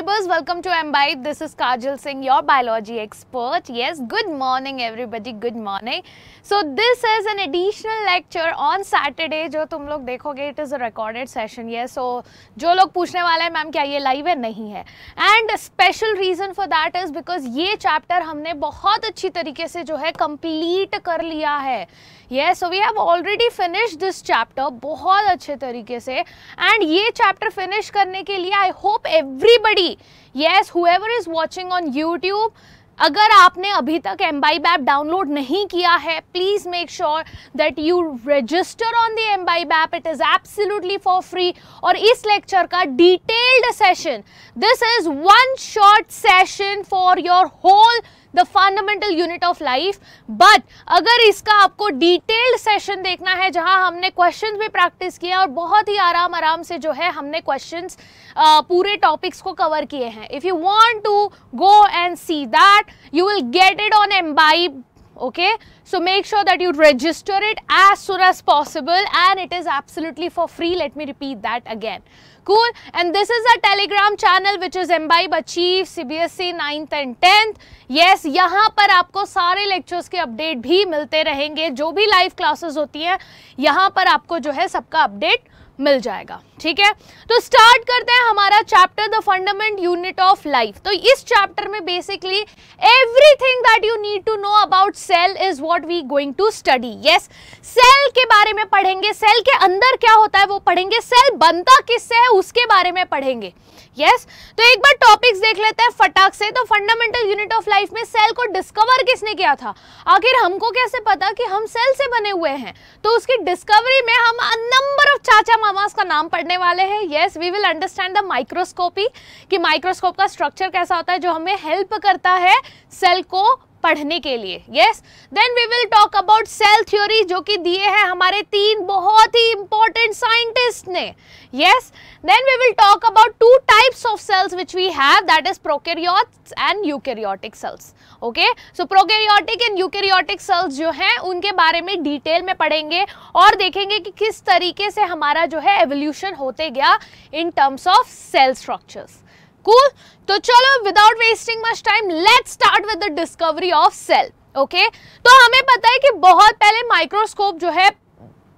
imbibers welcome to imbibe this is kajal singh your biology expert yes good morning everybody good morning so this is an additional lecture on saturday जो तुम लोग देखोगे it is a recorded session yes so जो लोग पूछने वाले हैं ma'am क्या ये लाइव है नहीं है and special reason for that is because ये चैप्टर हमने बहुत अच्छी तरीके से जो है कंप्लीट कर लिया है ये so we have already finish this chapter बहुत अच्छे तरीके से। एंड ये चैप्टर फिनिश करने के लिए I hope everybody yes whoever is watching on YouTube अगर आपने अभी तक एम्बाइब ऐप डाउनलोड नहीं किया है please make sure that you register on the Embibe app it is absolutely for free और इस लेक्चर का detailed session this is one short session for your whole the fundamental unit of life but अगर इसका आपको detailed session देखना है, जहाँ हमने क्वेश्चंस भी प्रैक्टिस किया और बहुत ही आराम आराम से जो है हमने क्वेश्चन पूरे टॉपिक्स को कवर किए हैं। If you want to go and see that you will get it on Embibe okay so make sure that you register it as soon as possible and it is absolutely for free let me repeat that again cool and this is a telegram channel which is imbibe achieve cbsc 9th and 10th yes यहाँ पर आपको सारे lectures के update भी मिलते रहेंगे जो भी live classes होती हैं यहाँ पर आपको जो है सबका update मिल जाएगा, ठीक है? तो स्टार्ट करते हैं हमारा chapter the fundamental unit of life तो इस चैप्टर में basically everything that you need to know about cell is what we going to study yes cell के बारे में पढ़ेंगे सेल के अंदर क्या होता है वो पढ़ेंगे सेल बनता किससे है, उसके बारे में पढ़ेंगे। Yes? तो एक बार टॉपिक्स देख लेते हैं फटाक से। तो फंडामेंटल यूनिट ऑफ़ लाइफ में सेल को डिस्कवर किसने किया था? आखिर हमको कैसे पता कि हम सेल से बने हुए हैं? तो उसकी डिस्कवरी में हम नंबर ऑफ़ चाचा मामास का नाम पढ़ने वाले हैं। Yes we will understand the microscopy कि माइक्रोस्कोप का स्ट्रक्चर कैसा होता है, जो हमें हेल्प करता है सेल को पढ़ने के लिए। Yes then we will talk about cell theory जो कि दिए हैं हमारे तीन बहुत ही इंपॉर्टेंट साइंटिस्ट ने। Yes then we will talk about two types of cells which we have that is prokaryotes and eukaryotic cells okay so prokaryotic and eukaryotic cells जो हैं, उनके बारे में डिटेल में पढ़ेंगे और देखेंगे कि किस तरीके से हमारा जो है एवोल्यूशन होते गया in terms of cell structures cool तो चलो without wasting much time let start with the discovery of cell okay तो हमें पता है कि बहुत पहले माइक्रोस्कोप जो है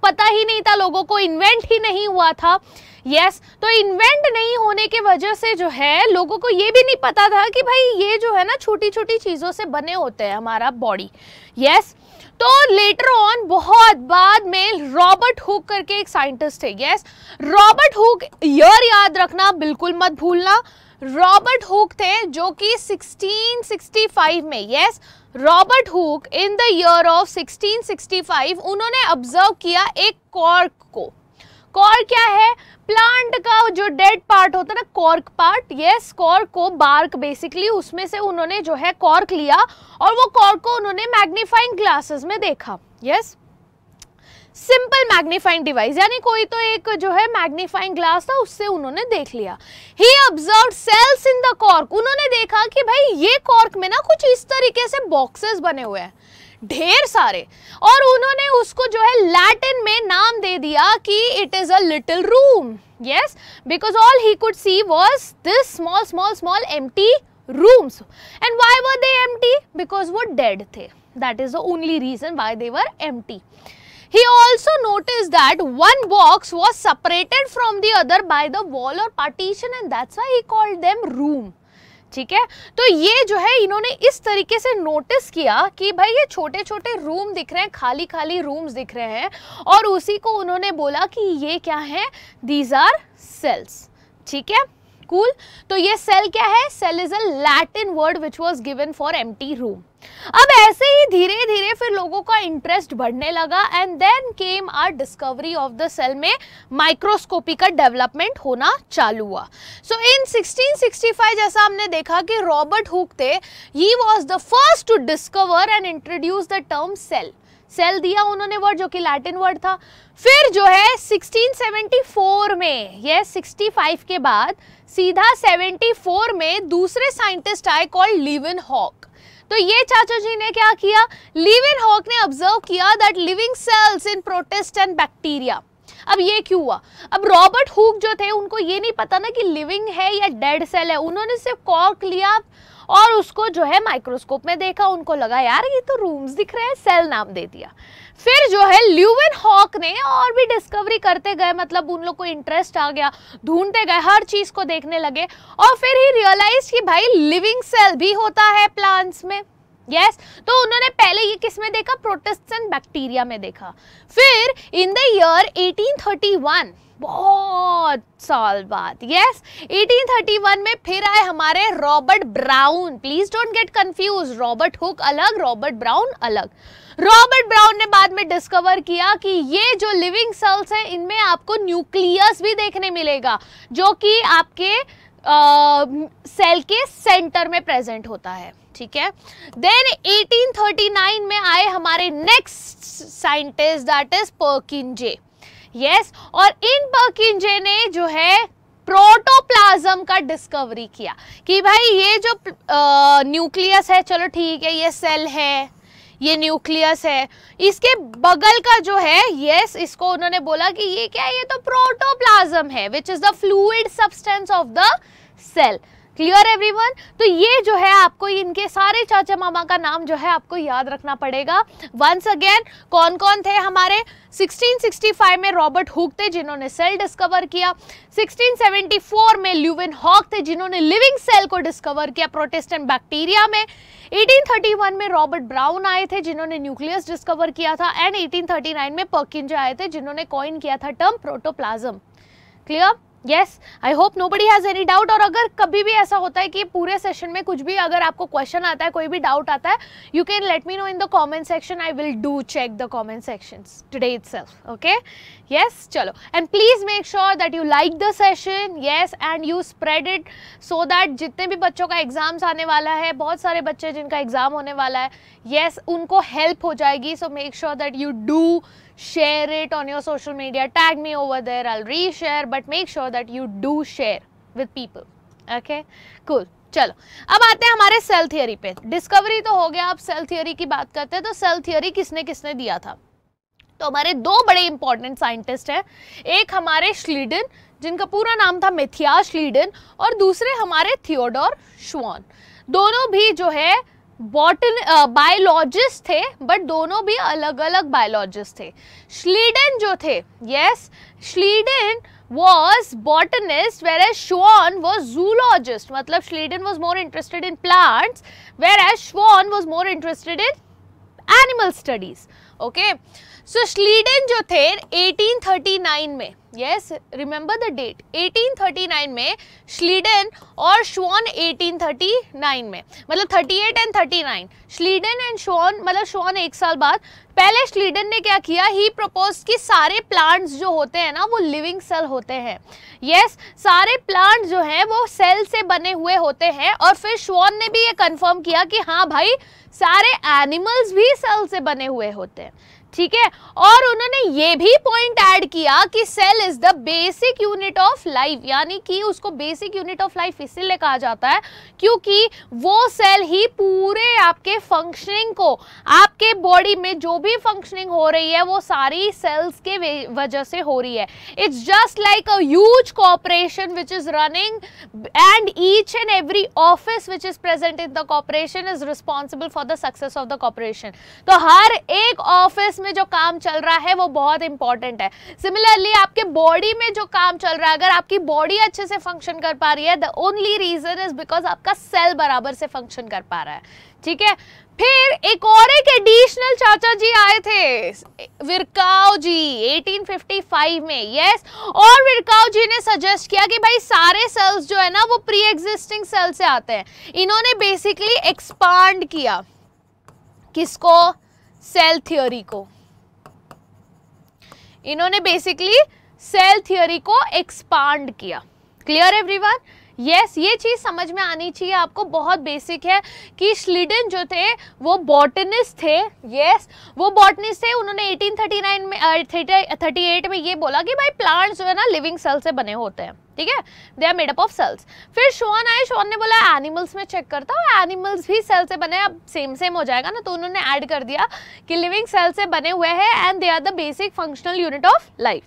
पता ही नहीं था लोगों को इन्वेंट ही नहीं हुआ था यस yes, तो इन्वेंट नहीं होने के वजह से जो है लोगों को ये भी नहीं पता था कि भाई ये जो है ना छोटी छोटी चीज़ों से बने होते हैं हमारा बॉडी यस yes, तो लेटर ऑन बहुत बाद में रॉबर्ट हुक करके एक साइंटिस्ट है यस रॉबर्ट हुक ईयर याद रखना बिल्कुल मत भूलना। रॉबर्ट हुक थे जो कि 1665 में yes Robert Hooke in the year of 1665 उन्होंने ऑब्ज़र्व किया एक कॉर्क को कॉर्क क्या है प्लांट का जो डेड पार्ट होता है ना कॉर्क पार्ट यस कॉर्क को बार्क बेसिकली उसमें से उन्होंने जो है कॉर्क लिया और वो कॉर्क को उन्होंने मैग्नीफाइंग ग्लासेस में देखा yes yes? Simple magnifying device, यानी कोई तो एक जो है मैग्नीफाइंग ग्लास था, उससे उन्होंने देख लिया। He observe cells in the cork उन्होंने देखा कि भाई, ये कॉर्क में ना कुछ इस तरीके से बॉक्सेस बने हुए हैं। ढेर सारे। और उन्होंने उसको जो है लैटिन में नाम दे दिया कि it is a little room yes because all he could see was this small small small empty rooms. And why were they empty? Because वो dead थे। That is the only reason why they were empty He also noticed that one box was separated from the other by the wall or partition and that's why he called them room. ठीक है? तो ये जो है, इन्होंने इस तरीके से नोटिस किया कि भाई ये छोटे छोटे रूम दिख रहे हैं खाली खाली रूम्स दिख रहे हैं और उसी को उन्होंने बोला कि ये क्या है? दीज आर सेल्स ठीक है? Cool cool. तो ये सेल क्या है? Cell is a Latin word which was given for empty room अब ऐसे ही धीरे धीरे फिर लोगों का इंटरेस्ट बढ़ने लगा and then came our discovery of the cell में माइक्रोस्कोपी का डेवलपमेंट होना चालू हुआ। सो इन 1665 जैसा हमने देखा कि रॉबर्ट हुक थे he was the first to discover and introduce the term cell cell दिया उन्होंने वर्ड जो कि लैटिन वर्ड था। फिर जो है 1674 में ये 65 के बाद सीधा 74 में दूसरे साइंटिस्ट आए कॉल्ड लिवन हॉक तो ये चाचा जी ने क्या किया? लिविन हॉक ने ऑब्ज़र्व किया that living cells in protists and bacteria अब ये क्यों हुआ? अब रॉबर्ट हुक जो थे, उनको ये नहीं पता ना कि लिविंग है या डेड सेल है। उन्होंने सिर्फ़ कॉक लिया और उसको जो है माइक्रोस्कोप में देखा। उनको लगा, यार, ये तो रूम्स दिख रहे हैं सेल नाम दे दिया। फिर जो है ल्यूविन हॉक ने और भी डिस्कवरी करते गए मतलब उन लोग को इंटरेस्ट आ गया ढूंढते गए हर चीज़ को देखने लगे और फिर ही रियलाइज़ कि भाई लिविंग सेल भी होता है प्लांट्स में। यस yes, तो उन्होंने पहले ये किसमें देखा? प्रोटेस्टेंट बैक्टीरिया में देखा। फिर इन द ईयर 1831 बहुत साल बाद यस yes, 1831 में फिर आए हमारे Robert Brown please don't get confuse Robert Hooke अलग रॉबर्ट ब्राउन अलग। रॉबर्ट ब्राउन ने बाद में डिस्कवर किया कि ये जो लिविंग सेल्स है, इनमें आपको न्यूक्लियस भी देखने मिलेगा, जो कि आपके सेल के सेंटर में प्रेजेंट होता है, ठीक है? देन 1839 में आए हमारे next scientist that is Purkinje yes और इन पर्किंजे ने जो है प्रोटोप्लाज्म का डिस्कवरी किया कि भाई ये जो न्यूक्लियस है, चलो ठीक है, ये सेल है ये न्यूक्लियस है। इसके बगल का जो है यस इसको उन्होंने बोला कि ये क्या है? ये तो प्रोटोप्लाज्म है which is the fluid substance of the cell clear everyone तो ये जो है आपको इनके सारे चाचा मामा का नाम जो है आपको याद रखना पड़ेगा। वंस अगेन कौन कौन थे हमारे? 1665 में रॉबर्ट हुक थे जिन्होंने सेल डिस्कवर किया। 1674 में ल्यूविन हॉक थे जिन्होंने लिविंग सेल को डिस्कवर किया प्रोटेस्टेंट बैक्टीरिया में। 1831 में रॉबर्ट ब्राउन आए थे जिन्होंने न्यूक्लियस डिस्कवर किया था। एंड 1839 में पर्किंज आए थे जिन्होंने कॉइन किया था term protoplasm clear yes I hope nobody has any doubt और अगर कभी भी ऐसा होता है कि पूरे सेशन में कुछ भी अगर आपको क्वेश्चन आता है कोई भी डाउट आता है you can let me know in the comment section I will do check the comment section today itself okay yes चलो. And please make sure that you like the session yes and you spread it so that जितने भी बच्चों का exams आने वाला है बहुत सारे बच्चे जिनका एग्ज़ाम होने वाला है येस yes, उनको हेल्प हो जाएगी. So make sure that you do share it on your social media. Tag me over there. I'll reshare, but make sure that you do share with people. Okay? Cool. चलो, अब आते हैं हमारे cell theory पे। Discovery तो हो गया, अब सेल थियोरी की बात करते हैं। तो सेल थियोरी किसने किसने दिया था? तो हमारे दो बड़े इंपॉर्टेंट साइंटिस्ट हैं। एक हमारे श्लीडन जिनका पूरा नाम था मिथिया श्लीडन और दूसरे हमारे थियोडोर श्वान दोनों भी जो है बॉटन बायोलॉजिस्ट थे बट दोनों भी अलग अलग बायोलॉजिस्ट थे। श्लीडन जो थे yes Schleiden was botanist whereas Schwann was zoologist मतलब Schleiden was more interested in plants whereas Schwann was more interested in animal studies okay so Schleiden जो थे 1839 में यस रिमेंबर द डेट 1839 में Schleiden और श्वान 1839 में. मतलब 38 एंड 39 श्लीडन एंड श्वान मतलब श्वान एक साल बाद. पहले श्लीडन ने क्या किया? ही प्रपोज कि सारे प्लांट्स जो होते हैं ना वो लिविंग सेल होते हैं. यस yes, सारे प्लांट्स जो हैं वो सेल से बने हुए होते हैं. और फिर श्वान ने भी ये कंफर्म किया कि हाँ भाई सारे एनिमल्स भी सेल से बने हुए होते हैं. ठीक है? और उन्होंने ये भी पॉइंट ऐड किया कि cell is the basic unit of life यानी कि उसको बेसिक यूनिट ऑफ़ लाइफ इसीलिए कहा जाता है क्योंकि वो सेल ही पूरे आपके फंक्शनिंग को, आपके बॉडी में जो भी फंक्शनिंग हो रही है, वो सारी सेल्स के वजह से हो रही है। It's just like a huge corporation which is running and each and every office which is present in the corporation is responsible for the success of the corporation तो हर एक ऑफ़िस में जो काम चल रहा है, वो बहुत इंपॉर्टेंट है। सिमिलरली आपके बॉडी में जो काम चल रहा है, अगर आपकी बॉडी अच्छे से फ़ंक्शन कर पा रही है the only reason is because आपका सेल बराबर से फ़ंक्शन कर पा रहा है। ठीक है? फिर एक और एक एडिशनल चाचा जी आए थे, विरकाव जी 1855 में यस और विरकाव जी ने सजेस्ट किया कि भाई सारे सेल्स जो है ना, वो प्री एग्जिस्टिंग सेल से आते हैं। इन्होंने बेसिकली एक्सपांड किया। किसको? सेल थियोरी को। इन्होंने बेसिकली सेल थियोरी को एक्सपांड किया। क्लियर एवरीवन यस yes, ये चीज़ समझ में आनी चाहिए। आपको बहुत बेसिक है कि स्लीडन जो थे वो बॉटनिस्ट थे। यस yes, वो बॉटनिस्ट थे। उन्होंने 1839 में थर्टी एट में ये बोला कि भाई प्लांट्स जो है ना लिविंग सेल से बने होते हैं। ठीक है? They are made up of cells फिर शोन आए। शोन ने बोला एनिमल्स में चेक करता हूँ। एनिमल्स भी सेल से बने अब सेम सेम हो जाएगा ना? तो उन्होंने ऐड कर दिया कि लिविंग सेल से बने हुए हैं and they are the basic functional unit of life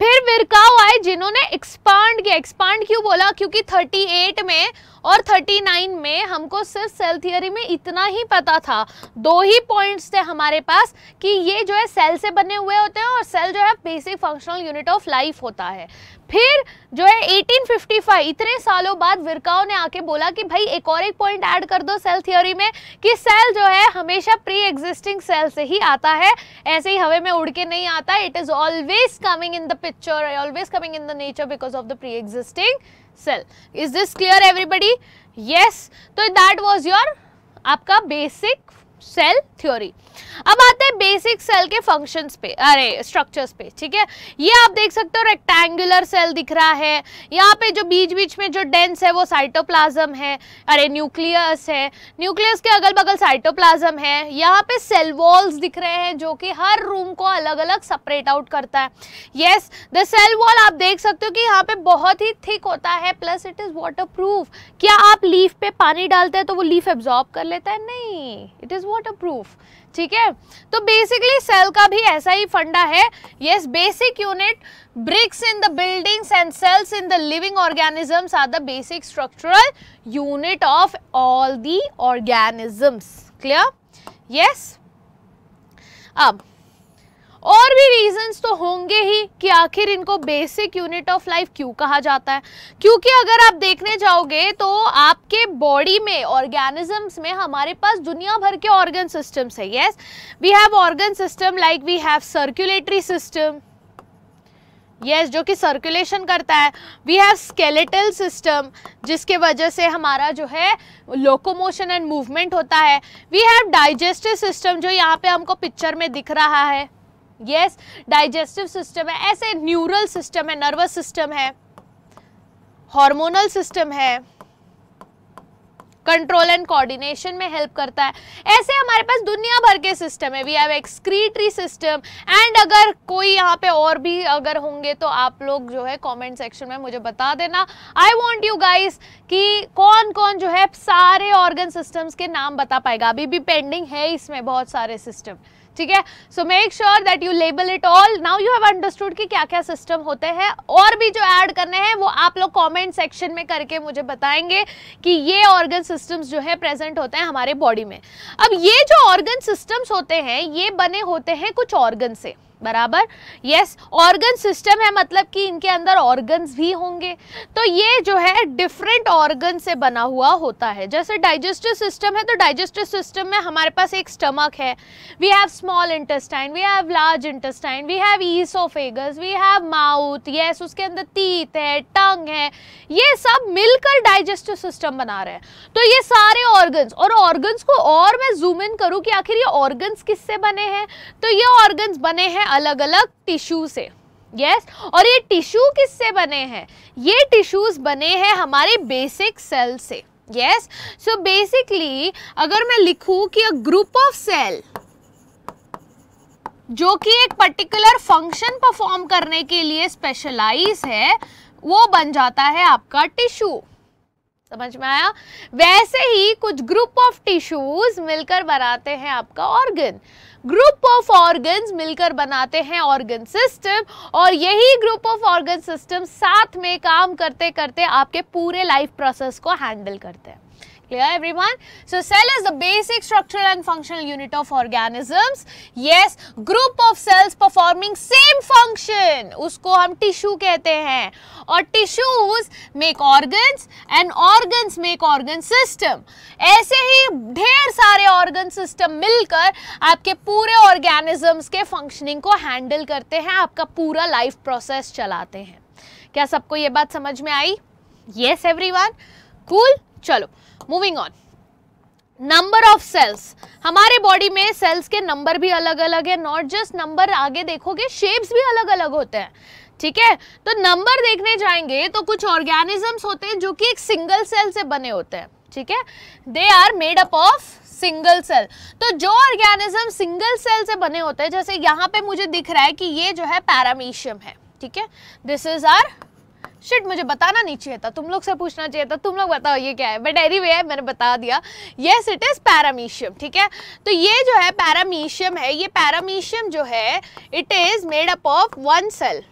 फिर विरकाओ आए जिन्होंने एक्सपांड किया। एक्सपांड क्यों बोला? क्योंकि 38 में और 39 में हमको सिर्फ़ सेल थियोरी में इतना ही पता था। दो ही पॉइंट्स थे हमारे पास कि ये जो है सेल से बने हुए होते हैं और सेल जो है basic functional unit of life होता है। फिर जो है 1855 इतने सालों बाद विरकाओ ने आके बोला कि भाई, एक और एक पॉइंट ऐड कर दो सेल थ्योरी में कि सेल जो है, हमेशा प्री एग्जिस्टिंग सेल से ही आता है। ऐसे ही हवे में उड़ के नहीं आता। It is always coming in the picture always coming in the nature because of the pre existing cell is this clear everybody yes तो दैट वॉज़ योर आपका बेसिक सेल थ्योरी अब आते हैं बेसिक सेल के functions पे, अरे structures पे, ठीक है? ये आप देख सकते हो रेक्टेंगुलर सेल दिख रहा है। यहाँ पे जो बीच बीच में जो डेंस है, वो साइटोप्लाज्म है। अरे न्यूक्लियस है। न्यूक्लियस के अगल बगल साइटोप्लाज्म है। यहाँ पे सेल वॉल्स दिख रहे हैं, जो कि हर रूम को अलग अलग सेपरेट आउट करता है। येस द सेल वॉल आप देख सकते हो कि यहाँ पे बहुत ही थिक होता है प्लस इट इज़ वाटर क्या आप लीफ पे पानी डालते हैं तो वो लीफ एब्जॉर्ब कर लेता है? नहीं इट इज़ वाटर प्रूफ ठीक है? तो बेसिकली सेल का भी ऐसा ही फंडा है। Yes basic unit bricks in the buildings and cells in the living organisms are the basic structural unit of all the organisms clear yes अब और भी रीजंस तो होंगे ही कि आखिर इनको बेसिक यूनिट ऑफ़ लाइफ क्यों कहा जाता है। क्योंकि अगर आप देखने जाओगे तो आपके बॉडी में ऑर्गेनिजम्स में हमारे पास दुनिया भर के ऑर्गन सिस्टम्स है yes we have organ system like we have circulatory system yes जो कि सर्कुलेशन करता है। वी हैव स्केलेटल सिस्टम जिसके वजह से हमारा जो है लोकोमोशन एंड मूवमेंट होता है। वी हैव डाइजेस्टिव सिस्टम जो यहाँ पे हमको पिक्चर में दिख रहा है। यस डाइजेस्टिव सिस्टम है, ऐसे न्यूरल सिस्टम है नर्वस सिस्टम है हार्मोनल सिस्टम है कंट्रोल एंड कोऑर्डिनेशन में हेल्प करता है। ऐसे हमारे पास दुनिया भर के सिस्टम है। We have excretory system and अगर कोई यहाँ पे और भी अगर होंगे तो आप लोग जो है कमेंट सेक्शन में मुझे बता देना। आई वांट यू गाइस कि कौन कौन जो है सारे ऑर्गन सिस्टम्स के नाम बता पाएगा। अभी भी पेंडिंग है इसमें बहुत सारे सिस्टम ठीक है? So make sure that you label it all now you have understood कि क्या क्या सिस्टम होते हैं। और भी जो ऐड करने हैं, वो आप लोग कमेंट सेक्शन में करके मुझे बताएँगे कि ये ऑर्गन सिस्टम्स जो है प्रेजेंट होते हैं हमारे बॉडी में। अब ये जो ऑर्गन सिस्टम्स होते हैं, ये बने होते हैं कुछ ऑर्गन से। बराबर? यस ऑर्गन सिस्टम है मतलब कि इनके अंदर ऑर्गन्स भी होंगे। तो ये जो है डिफरेंट ऑर्गन से बना हुआ होता है। जैसे डाइजेस्टिव सिस्टम है तो डाइजेस्टिव सिस्टम में हमारे पास एक स्टमक है। We have small intestine we have large intestine we have oesophagus we have mouth yes उसके अंदर तीत है टंग है। ये सब मिलकर डाइजेस्टिव सिस्टम बना रहे हैं। तो ये सारे ऑर्गन्स और ऑर्गन्स को और मैं जूम इन करूँ कि आखिर ये ऑर्गन्स किससे बने हैं? तो ये ऑर्गन्स बने हैं अलग अलग टिश्यू से। Yes yes? और ये टिश्यू किससे बने हैं? ये टिश्यूज बने हैं हमारे बेसिक सेल से। यस सो बेसिकली अगर मैं लिखूं कि अ ग्रुप ऑफ़ सेल जो कि एक पर्टिकुलर फ़ंक्शन परफॉर्म करने के लिए स्पेशलाइज है, वो बन जाता है आपका टिश्यू। समझ में आया? वैसे ही कुछ ग्रुप ऑफ़ टिश्यूज मिलकर बनाते हैं आपका ऑर्गन ग्रुप ऑफ़ ऑर्गन मिलकर बनाते हैं ऑर्गन सिस्टम और यही ग्रुप ऑफ़ ऑर्गन सिस्टम साथ में काम करते करते आपके पूरे लाइफ प्रोसेस को हैंडल करते हैं। Clear everyone? So cell is the basic structural and functional unit of organisms. Yes, group of cells performing same function. उसको हम tissue कहते हैं और tissues make organs and organs make organ system. ऐसे ही ढेर सारे organ system मिलकर आपके पूरे organisms के functioning को handle करते हैं आपका पूरा life process चलाते हैं क्या सबको ये बात समझ में आई yes everyone cool चलो moving on number of cells हमारे बॉडी में सेल्स के नंबर भी अलग अलग है. नॉट जस्ट नंबर आगे देखोगे शेप्स भी अलग अलग होते हैं. ठीक है? तो नंबर देखने जाएँगे तो कुछ ऑर्गेनिजम्स होते हैं जो कि एक सिंगल सेल से बने होते हैं. ठीक है? They are made up of single cell तो जो ऑर्गेनिज्म सिंगल सेल से बने होते हैं, जैसे यहाँ पे मुझे दिख रहा है कि ये जो है पैरामीशियम है. ठीक है? दिस इज़ आर शिट मुझे बताना नहीं चाहिए था। तुम लोग से पूछना चाहिए था। तुम लोग बताओ, ये क्या है? बट एनी वे मैंने बता दिया। येस इट इज़ पैरामीशियम ठीक है? तो ये जो है पैरामीशियम है, ये पैरामीशियम जो है it is made up of one cell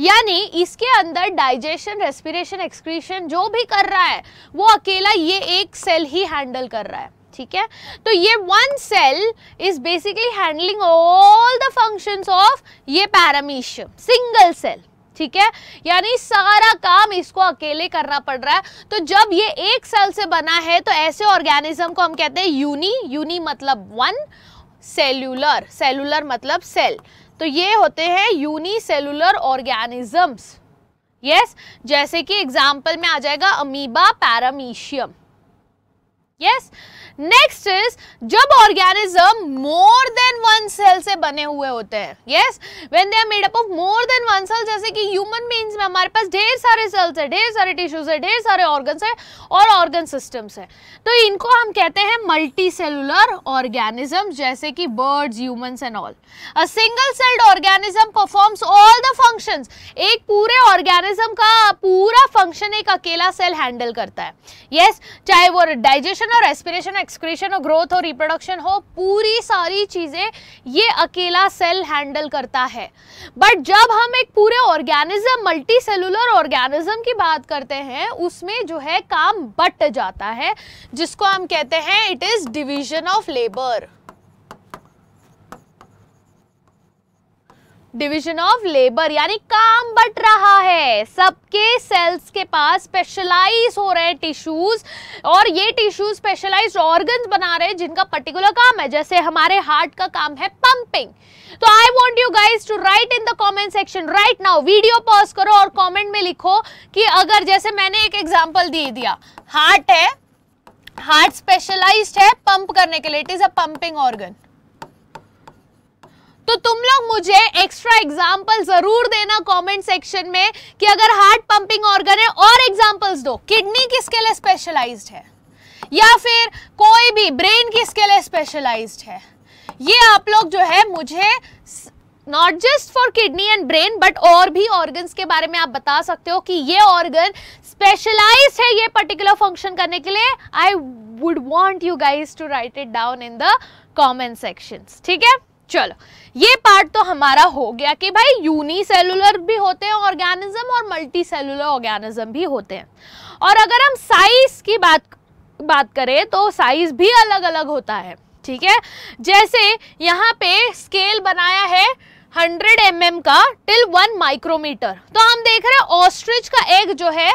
यानी इसके अंदर डाइजेशन रेस्पिरेशन एक्सक्रीशन जो भी कर रहा है, वो अकेला ये एक सेल ही हैंडल कर रहा है, ठीक है? तो ये one cell is basically handling all the functions of ये पैरामीशियम सिंगल सेल ठीक है? यानी सारा काम इसको अकेले करना पड़ रहा है। तो जब ये एक सेल से बना है तो ऐसे ऑर्गेनिज्म को हम कहते हैं यूनी यूनी मतलब वन सेल्यूलर सेलुलर मतलब सेल तो ये होते हैं यूनी सेलुलर ऑर्गेनिजम्स यस जैसे कि एग्ज़ाम्पल में आ जाएगा amoeba paramecium yes next is जब organism more than one cell से बने हुए होते हैं yes when they are made up of more than one cell जैसे कि ह्यूमन बींग्स में हमारे पास ढेर सारे सेल्स है ढेर सारे टिश्यूज है ढेर सारे ऑर्गन्स है और ऑर्गन सिस्टम्स है। तो इनको हम कहते हैं मल्टी सेलुलर ऑर्गेनिज्म जैसे कि birds humans and all a single celled organism performs all the functions एक पूरे ऑर्गेनिज्म का पूरा फ़ंक्शन एक अकेला सेल हैंडल करता है। यस yes, चाहे वो डाइजेशन और एस्पिरेशन एक्सक्रीशन और ग्रोथ और रिप्रोडक्शन हो, पूरी सारी चीज़ें ये अकेला सेल हैंडल करता है। बट जब हम एक पूरे ऑर्गेनिज्म मल्टी सेलुलर ऑर्गेनिज्म की बात करते हैं, उसमें जो है काम बट जाता है, जिसको हम कहते हैं it is division of labour division of labour यानी काम बट रहा है। सबके सेल्स के पास स्पेशलाइज हो रहे हैं टिश्यूज और ये टिश्यूज स्पेशलाइज ऑर्गन्स बना रहे हैं जिनका पर्टिकुलर काम है। जैसे हमारे हार्ट का काम है पंपिंग तो I want you guys to write in the comment section right now video pause करो और कॉमेंट में लिखो कि अगर जैसे मैंने एक एग्ज़ाम्पल दे दिया। हार्ट है। हार्ट स्पेशलाइज्ड है पंप करने के लिए। It is a pumping organ तो तुम लोग मुझे एक्स्ट्रा एग्ज़ाम्पल ज़रूर देना कमेंट सेक्शन में कि अगर हार्ट पंपिंग ऑर्गन है और एग्जाम्पल्स दो किडनी किसके लिए स्पेशलाइज्ड है? या फिर कोई भी ब्रेन किसके लिए स्पेशलाइज्ड है? ये आप लोग जो है मुझे not just for kidney and brain but और भी ऑर्गन्स के बारे में आप बता सकते हो कि ये ऑर्गन स्पेशलाइज है ये पर्टिकुलर फ़ंक्शन करने के लिए। I would want you guys to write it down in the comment section ठीक है? चलो ये पार्ट तो हमारा हो गया कि भाई यूनिसेलुलर भी होते हैं ऑर्गेनिज्म और मल्टी सेलुलर ऑर्गेनिज्म भी होते हैं। और अगर हम साइज़ की बात बात करें तो साइज़ भी अलग अलग होता है, ठीक है? जैसे यहाँ पे स्केल बनाया है 100 एम mm का टिल वन माइक्रोमीटर तो हम देख रहे हैं ऑस्ट्रिच का एग जो है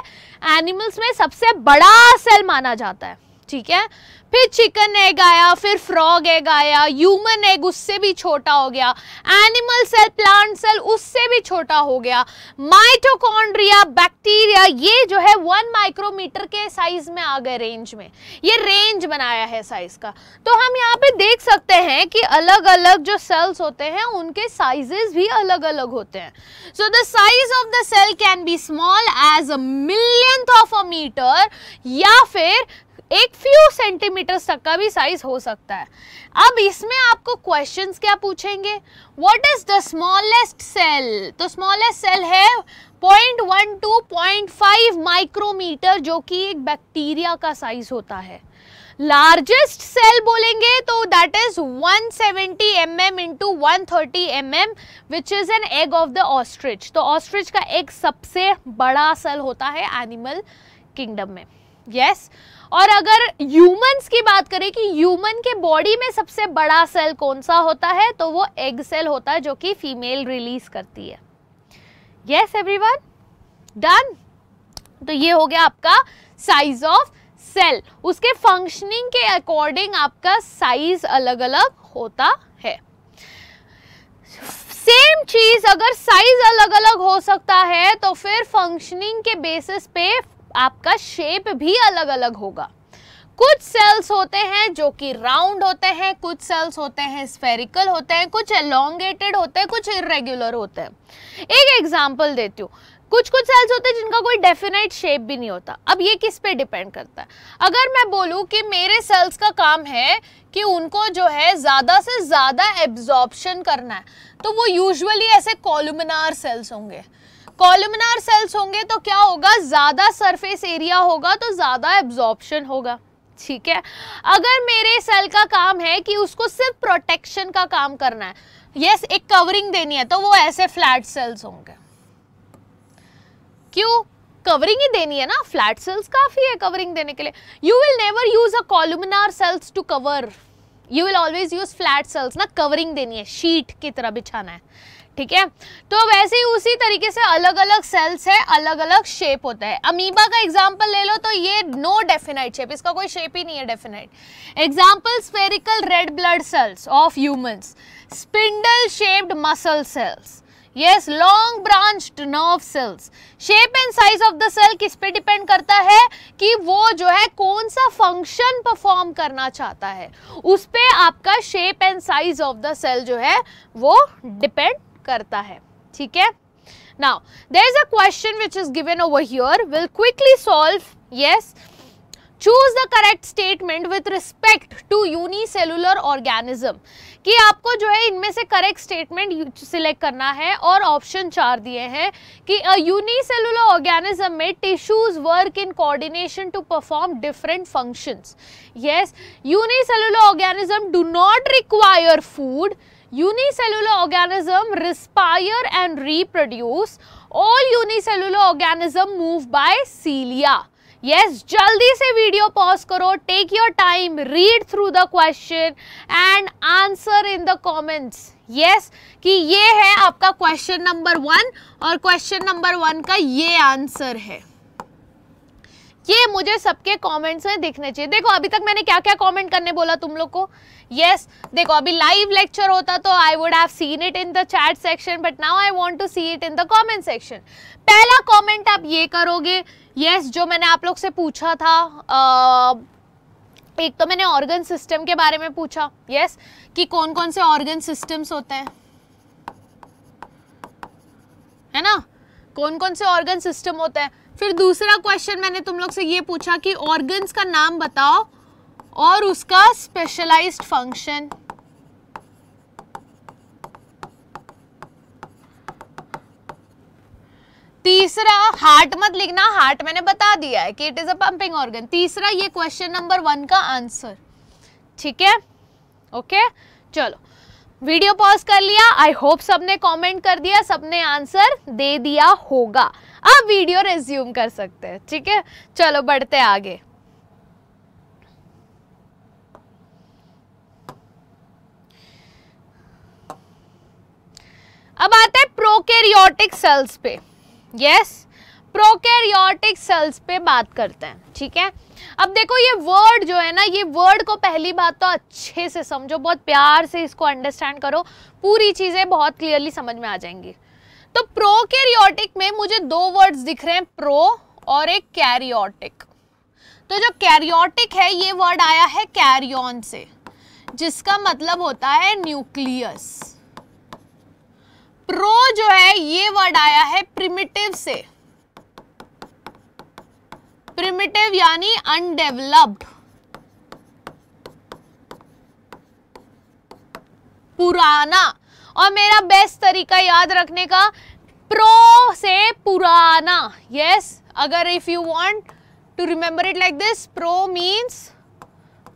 एनिमल्स में सबसे बड़ा सेल माना जाता है, ठीक है? फिर चिकन एग आया, फिर फ्रॉग एग आया ह्यूमन एग उससे भी छोटा हो गया एनिमल सेल प्लांट सेल उससे भी छोटा हो गया। माइटोकॉन्ड्रिया बैक्टीरिया ये जो है वन माइक्रोमीटर के साइज़ में आ गए रेंज में। ये रेंज बनाया है साइज़ का। तो हम यहाँ पे देख सकते हैं कि अलग अलग जो सेल्स होते हैं, उनके साइजेस भी अलग अलग होते हैं। So the size of the cell can be small as a millionth of a metre या फिर एक फ्यू सेंटीमीटर तक का भी साइज़ हो सकता है। अब इसमें आपको क्वेश्चंस क्या पूछेंगे? What is the smallest cell तो स्मॉलेस्ट सेल है point one to point five micrometre जो कि एक बैक्टीरिया का साइज़ होता है। लार्जेस्ट सेल बोलेंगे तो that is 170 seventy m m into one thirty m m which is an egg of the ostrich तो ऑस्ट्रिच का एक सबसे बड़ा सेल होता है एनिमल किंगडम में। Yes yes? और अगर ह्यूमंस की बात करें कि ह्यूमन के बॉडी में सबसे बड़ा सेल कौन सा होता है तो वो एग सेल होता है, जो कि फीमेल रिलीज़ करती है। यस एवरीवन डन तो ये हो गया आपका साइज़ ऑफ़ सेल उसके फंक्शनिंग के अकॉर्डिंग आपका साइज़ अलग अलग होता है। सेम चीज़, अगर साइज़ अलग अलग हो सकता है तो फिर फंक्शनिंग के बेसिस पे आपका शेप भी अलग अलग होगा। कुछ सेल्स होते हैं जो कि राउंड होते हैं, कुछ सेल्स होते हैं स्फेरिकल होते हैं, कुछ एलोंगेटेड होते हैं, कुछ इरेगुलर होते हैं। एक एग्जांपल देती हूँ। कुछ कुछ सेल्स होते हैं जिनका कोई डेफिनेट शेप भी नहीं होता। अब ये किस पे डिपेंड करता है? अगर मैं बोलूँ कि मेरे सेल्स का काम है कि उनको जो है ज़्यादा से ज़्यादा एब्जॉर्प्शन करना है तो वो यूजुअली ऐसे कॉलुमिनार सेल्स होंगे। कॉलमनार सेल्स होंगे तो क्या होगा? ज़्यादा सरफेस एरिया होगा तो ज़्यादा एब्जॉर्प्शन होगा। ठीक है? अगर मेरे सेल का काम है कि उसको सिर्फ़ प्रोटेक्शन का काम करना है यस yes, एक कवरिंग देनी है तो वो ऐसे फ्लैट सेल्स होंगे। क्यों? कवरिंग ही देनी है ना? फ्लैट सेल्स काफ़ी है कवरिंग देने के लिए। You will never use a columnar cells to cover you will always use flat cells ना कवरिंग देनी है शीट की तरह बिछाना है। ठीक है? तो वैसे ही उसी तरीके से अलग अलग सेल्स है अलग अलग शेप होता है। अमीबा का एग्जांपल ले लो तो ये नो डेफिनाइट शेप इसका कोई शेप ही नहीं है definite example spherical red blood cells of humans spindle shaped muscle cells yes long branched nerve cells shape and size of the cell किस पे डिपेंड करता है? कि वो जो है, कौन सा फ़ंक्शन परफॉर्म करना चाहता है। उस पे आपका shape and size of the cell जो है, वो डिपेंड करता है, ठीक है? Now there is a question which is given over here will quickly solve yes choose the correct statement with respect to unicellular organism कि आपको जो है इनमें से करेक्ट स्टेटमेंट सिलेक्ट करना है और ऑप्शन चार दिए हैं कि यूनिसेलुलर ऑर्गेनिज्म में tissues work in coordination to perform different functions yes unicellular organism do not require food unicellular organism respire and reproduce all unicellular organism move by cilia yes jaldi se video pause karo take your time read through the question and answer in the comments yes कि ये है आपका question number one और question number one का ये answer है ये मुझे सबके कमेंट्स में दिखने चाहिए देखो अभी तक मैंने क्या क्या कमेंट करने बोला तुम लोग को यस देखो अभी लाइव लेक्चर होता तो I would have seen it in the chat section but now I want to see it in the comment section पहला कमेंट आप ये करोगे यस yes, जो मैंने आप लोग से पूछा था आ, एक तो मैंने ऑर्गन सिस्टम के बारे में पूछा यस yes, कि कौन कौन से ऑर्गन सिस्टम्स होते हैं? है ना? कौन कौन से ऑर्गन सिस्टम होते हैं? फिर दूसरा क्वेश्चन मैंने तुम लोग से ये पूछा कि ऑर्गन्स का नाम बताओ और उसका स्पेशलाइज्ड फ़ंक्शन तीसरा हार्ट मत लिखना हार्ट मैंने बता दिया है कि it is a pumping organ तीसरा, ये क्वेश्चन नंबर वन का आंसर ठीक है? ओके चलो. वीडियो पॉज कर लिया. आई होप सबने कमेंट कर दिया, सबने आंसर दे दिया होगा. आप वीडियो रेज्यूम कर सकते हैं. ठीक है? चलो, बढ़ते आगे. अब आते हैं प्रोकैरियोटिक सेल्स पे। यस प्रोकैरियोटिक सेल्स पे बात करते हैं, ठीक है? अब देखो, ये वर्ड जो है ना, ये वर्ड को पहली बात तो अच्छे से समझो, बहुत प्यार से इसको अंडरस्टैंड करो, पूरी चीज़ें बहुत क्लियरली समझ में आ जाएँगी। तो प्रोकैरियोटिक में मुझे दो वर्ड्स दिख रहे हैं प्रो और एक कैरियोटिक तो जो कैरियोटिक है, ये वर्ड आया है कैरियन से, जिसका मतलब होता है न्यूक्लियस प्रो जो है ये वर्ड आया है प्रिमिटिव से। प्रिमिटिव यानी अनडेवलप्ड पुराना। और मेरा बेस्ट तरीका याद रखने का प्रो से पुराना। यस yes, अगर if you want to remember it like this pro means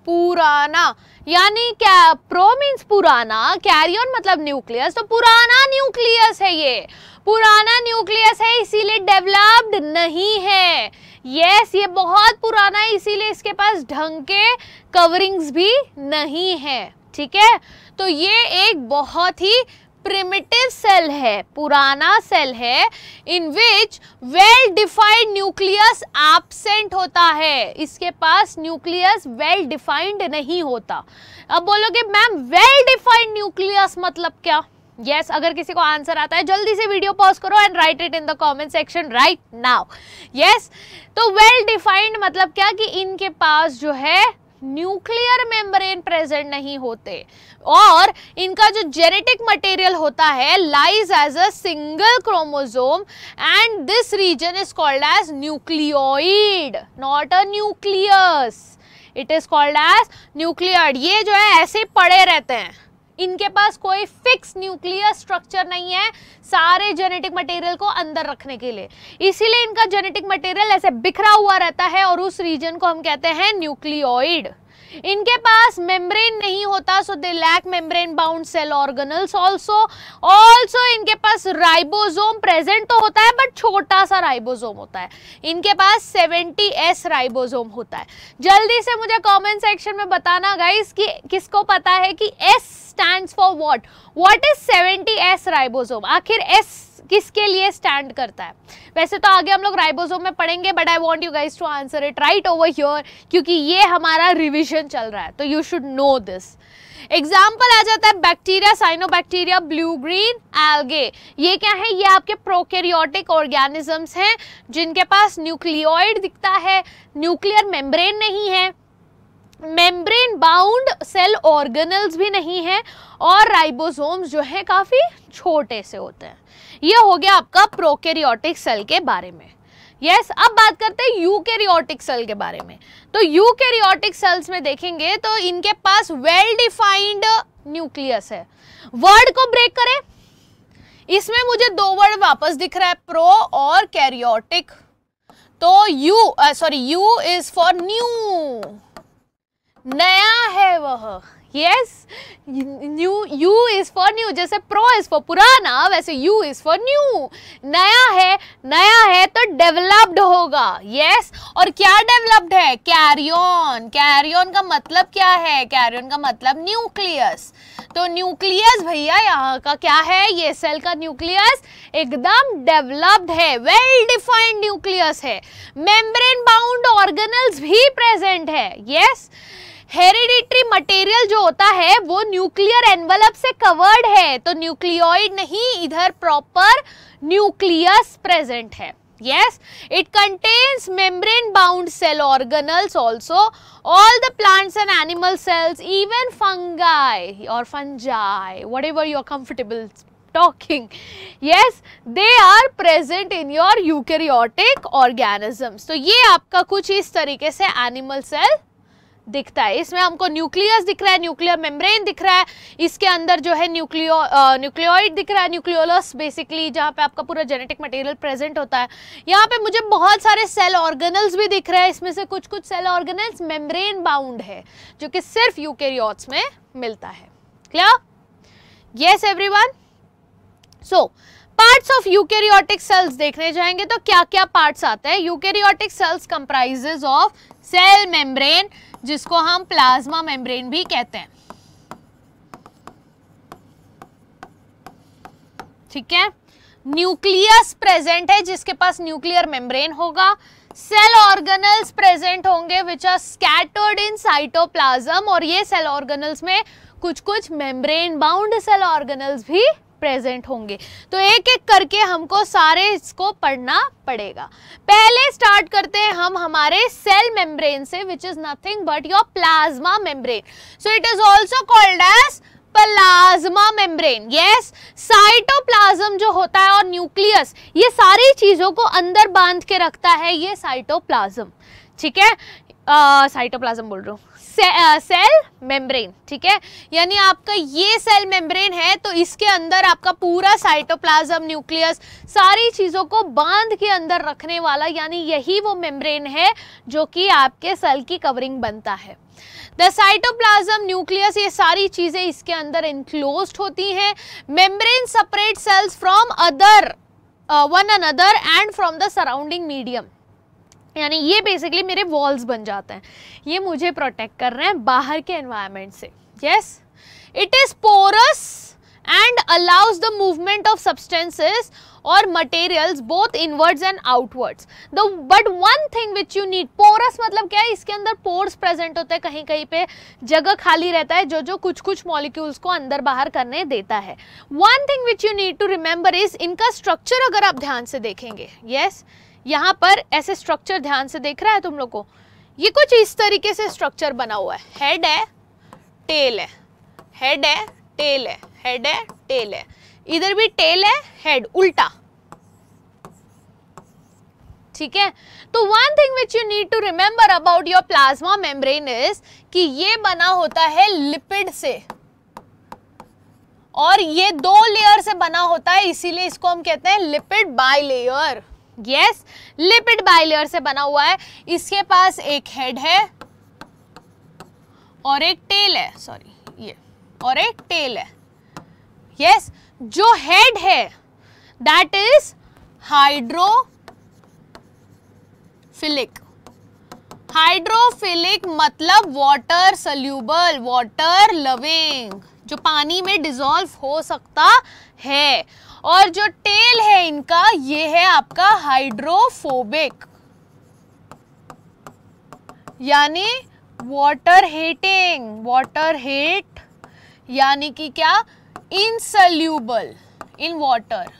पुराना, यानी क्या प्रो मीन्स पुराना? कैरियन मतलब न्यूक्लियस तो पुराना न्यूक्लियस है ये। पुराना न्यूक्लियस है, इसीलिए डेवलप्ड नहीं है। यस ये बहुत पुराना है, इसीलिए इसके पास ढंग के कवरिंग्स भी नहीं है। ठीक है? तो ये एक बहुत ही प्रिमिटिव सेल है पुराना सेल है in which well defined nucleus absent होता है। इसके पास न्यूक्लियस वेल डिफाइंड नहीं होता। अब बोलोगे मैम वेल डिफाइंड न्यूक्लियस मतलब क्या? यस yes, अगर किसी को आंसर आता है जल्दी से वीडियो पॉज करो and write it in the comment section right now yes तो वेल डिफाइंड मतलब क्या? कि इनके पास जो है न्यूक्लियर मेम्ब्रेन प्रेजेंट नहीं होते। और इनका जो जेनेटिक मटेरियल होता है lies as a single chromosome and this region is called as nucleoid not a nucleus it is called as nucleoid ये जो है, ऐसे पड़े रहते हैं। इनके पास कोई फिक्स न्यूक्लियर स्ट्रक्चर नहीं है सारे जेनेटिक मटेरियल को अंदर रखने के लिए। इसीलिए इनका जेनेटिक मटेरियल ऐसे बिखरा हुआ रहता है और उस रीजन को हम कहते हैं न्यूक्लियोइड। इनके पास मेम्ब्रेन नहीं होता so they lack membrane bound cell organelles also also इनके पास राइबोसोम प्रेजेंट तो होता है बट छोटा सा राइबोसोम होता है। इनके पास 70 एस राइबोसोम होता है। जल्दी से मुझे कमेंट सेक्शन में बताना गाइस कि किसको पता है कि S stands for what what is 70 S ribosome आखिर एस किसके लिए स्टैंड करता है? वैसे तो आगे हम लोग राइबोसोम में पढ़ेंगे but I want you guys to answer it right over here क्योंकि ये हमारा रिविजन चल रहा है तो you should know this example आ जाता है bacteria cyanobacteria blue green algae ये क्या है? ये आपके प्रोकैरियोटिक ऑर्गेनिजम्स हैं, जिनके पास न्यूक्लियोइड दिखता है। न्यूक्लियर मेम्ब्रेन नहीं है। मेम्ब्रेन बाउंड सेल ऑर्गेनल्स भी नहीं है, और राइबोसोम्स जो है काफ़ी छोटे से होते हैं। ये हो गया आपका प्रोकेरियोटिक सेल के बारे में। यस yes, अब बात करते हैं यूकैरियोटिक सेल के बारे में। तो यूकैरियोटिक सेल्स में देखेंगे तो इनके पास वेल डिफाइंड न्यूक्लियस है। वर्ड को ब्रेक करें। इसमें मुझे दो वर्ड वापस दिख रहा है प्रो और कैरियोटिक तो eu sorry eu is for new नया है वह। Yes new eu is for new जैसे प्रो इज़ फॉर पुराना, वैसे यू इज़ फॉर न्यू नया है नया है तो डेवलप्ड होगा. Yes yes? और क्या डेवलप्ड है? कैरियन कैरियन का मतलब क्या है? कैरियन का मतलब न्यूक्लियस तो न्यूक्लियस भैया, यहाँ का क्या है? ये सेल का न्यूक्लियस एकदम डेवलप्ड है. वेल डिफाइंड न्यूक्लियस है. मेम्ब्रेन बाउंड ऑर्गेनल्स भी प्रेजेंट है. Yes yes? हेरिडिट्री मटेरियल जो होता है, वो न्यूक्लियर एनवलप से कवर्ड है तो न्यूक्लियोइड नहीं, इधर प्रॉपर न्यूक्लियस प्रेजेंट है। Yes it contains membrane bound cell organelles also all the plants and animal cells even fungi और fungi whatever you're comfortable talking yes they are present in your eukaryotic organisms तो ये आपका कुछ इस तरीके से animal cell दिखता है। इसमें हमको न्यूक्लियस दिख रहा है, न्यूक्लियर मेम्ब्रेन दिख रहा है। इसके अंदर जो है न्यूक्लियो न्यूक्लियोइड दिख रहा है, न्यूक्लियोलस बेसिकली जहाँ पे आपका पूरा जेनेटिक मटेरियल प्रेजेंट होता है। यहाँ पे मुझे बहुत सारे सेल ऑर्गेनल्स भी दिख रहे हैं। इसमें से कुछ कुछ सेल ऑर्गेनल्स मेम्ब्रेन बाउंड है, जो कि सिर्फ़ यूकेरियोट्स में मिलता है। Clear yes everyone so parts of eukaryotic cells देखने जाएँगे तो क्या क्या पार्ट्स आते हैं? Eukaryotic cells comprises of cell membrane जिसको हम प्लाज्मा मेम्ब्रेन भी कहते हैं। ठीक है? न्यूक्लियस प्रेजेंट है, जिसके पास न्यूक्लियर मेम्ब्रेन होगा। सेल ऑर्गेनल्स प्रेजेंट होंगे which are scattered in cytoplasm और ये सेल ऑर्गेनल्स में कुछ कुछ मेम्ब्रेन बाउंड सेल ऑर्गेनल्स भी प्रेजेंट होंगे। तो एक एक करके हमको सारे इसको पढ़ना पड़ेगा। पहले स्टार्ट करते हैं हम हमारे सेल मेम्ब्रेन से which is nothing but your plasma membrane so it is also called as plasma membrane yes cytoplasm जो होता है और न्यूक्लियस ये सारी चीज़ों को अंदर बाँध के रखता है ये साइटोप्लाज्म ठीक है? साइटोप्लाज्म बोल रहा हूँ। सेल मेम्ब्रेन ठीक है? यानी आपका ये सेल मेम्ब्रेन है तो इसके अंदर आपका पूरा साइटोप्लाज्म न्यूक्लियस सारी चीज़ों को बाँध के अंदर रखने वाला, यानी यही वो मेम्ब्रेन है, जो कि आपके सेल की कवरिंग बनता है। द साइटोप्लाज्म न्यूक्लियस ये सारी चीज़ें इसके अंदर इंक्लोज होती हैं। Membrane separate cells from other one another and from the surrounding medium यानी ये बेसिकली मेरे वॉल्स बन जाते हैं। ये मुझे प्रोटेक्ट कर रहे हैं बाहर के एनवायरमेंट से। Yes it is porous and allows the movement of substances और materials both inwards and outwards the but one thing which you need porous मतलब क्या है? इसके अंदर पोर्स प्रेजेंट होते हैं कहीं कहीं पे। जगह खाली रहता है जो जो कुछ कुछ मॉलिक्यूल्स को अंदर बाहर करने देता है। One thing which you need to remember is इनका स्ट्रक्चर अगर आप ध्यान से देखेंगे। Yes yes? यहाँ पर ऐसे स्ट्रक्चर ध्यान से देख रहा है तुम लोग को? ये कुछ इस तरीके से स्ट्रक्चर बना हुआ है। हेड है टेल है। हेड है टेल है। हेड है टेल है। इधर भी टेल है हेड उल्टा। ठीक है? तो one thing which you need to remember about your plasma membrane is कि ये बना होता है लिपिड से। और ये दो लेयर से बना होता है, इसीलिए इसको हम कहते हैं lipid bilayer yes lipid bilayer से बना हुआ है। इसके पास एक हेड है और एक टेल है। सॉरी ये और एक टेल है। यस yes, जो हेड है दैट इज़ हाइड्रोफिलिक हाइड्रोफिलिक मतलब वाटर सल्यूबल वाटर लविंग जो पानी में डिजोल्व हो सकता है। और जो टेल है इनका, ये है आपका हाइड्रोफोबिक। यानी वाटर हीटिंग वाटर हीट यानी कि क्या? इनसल्यूबल इन वाटर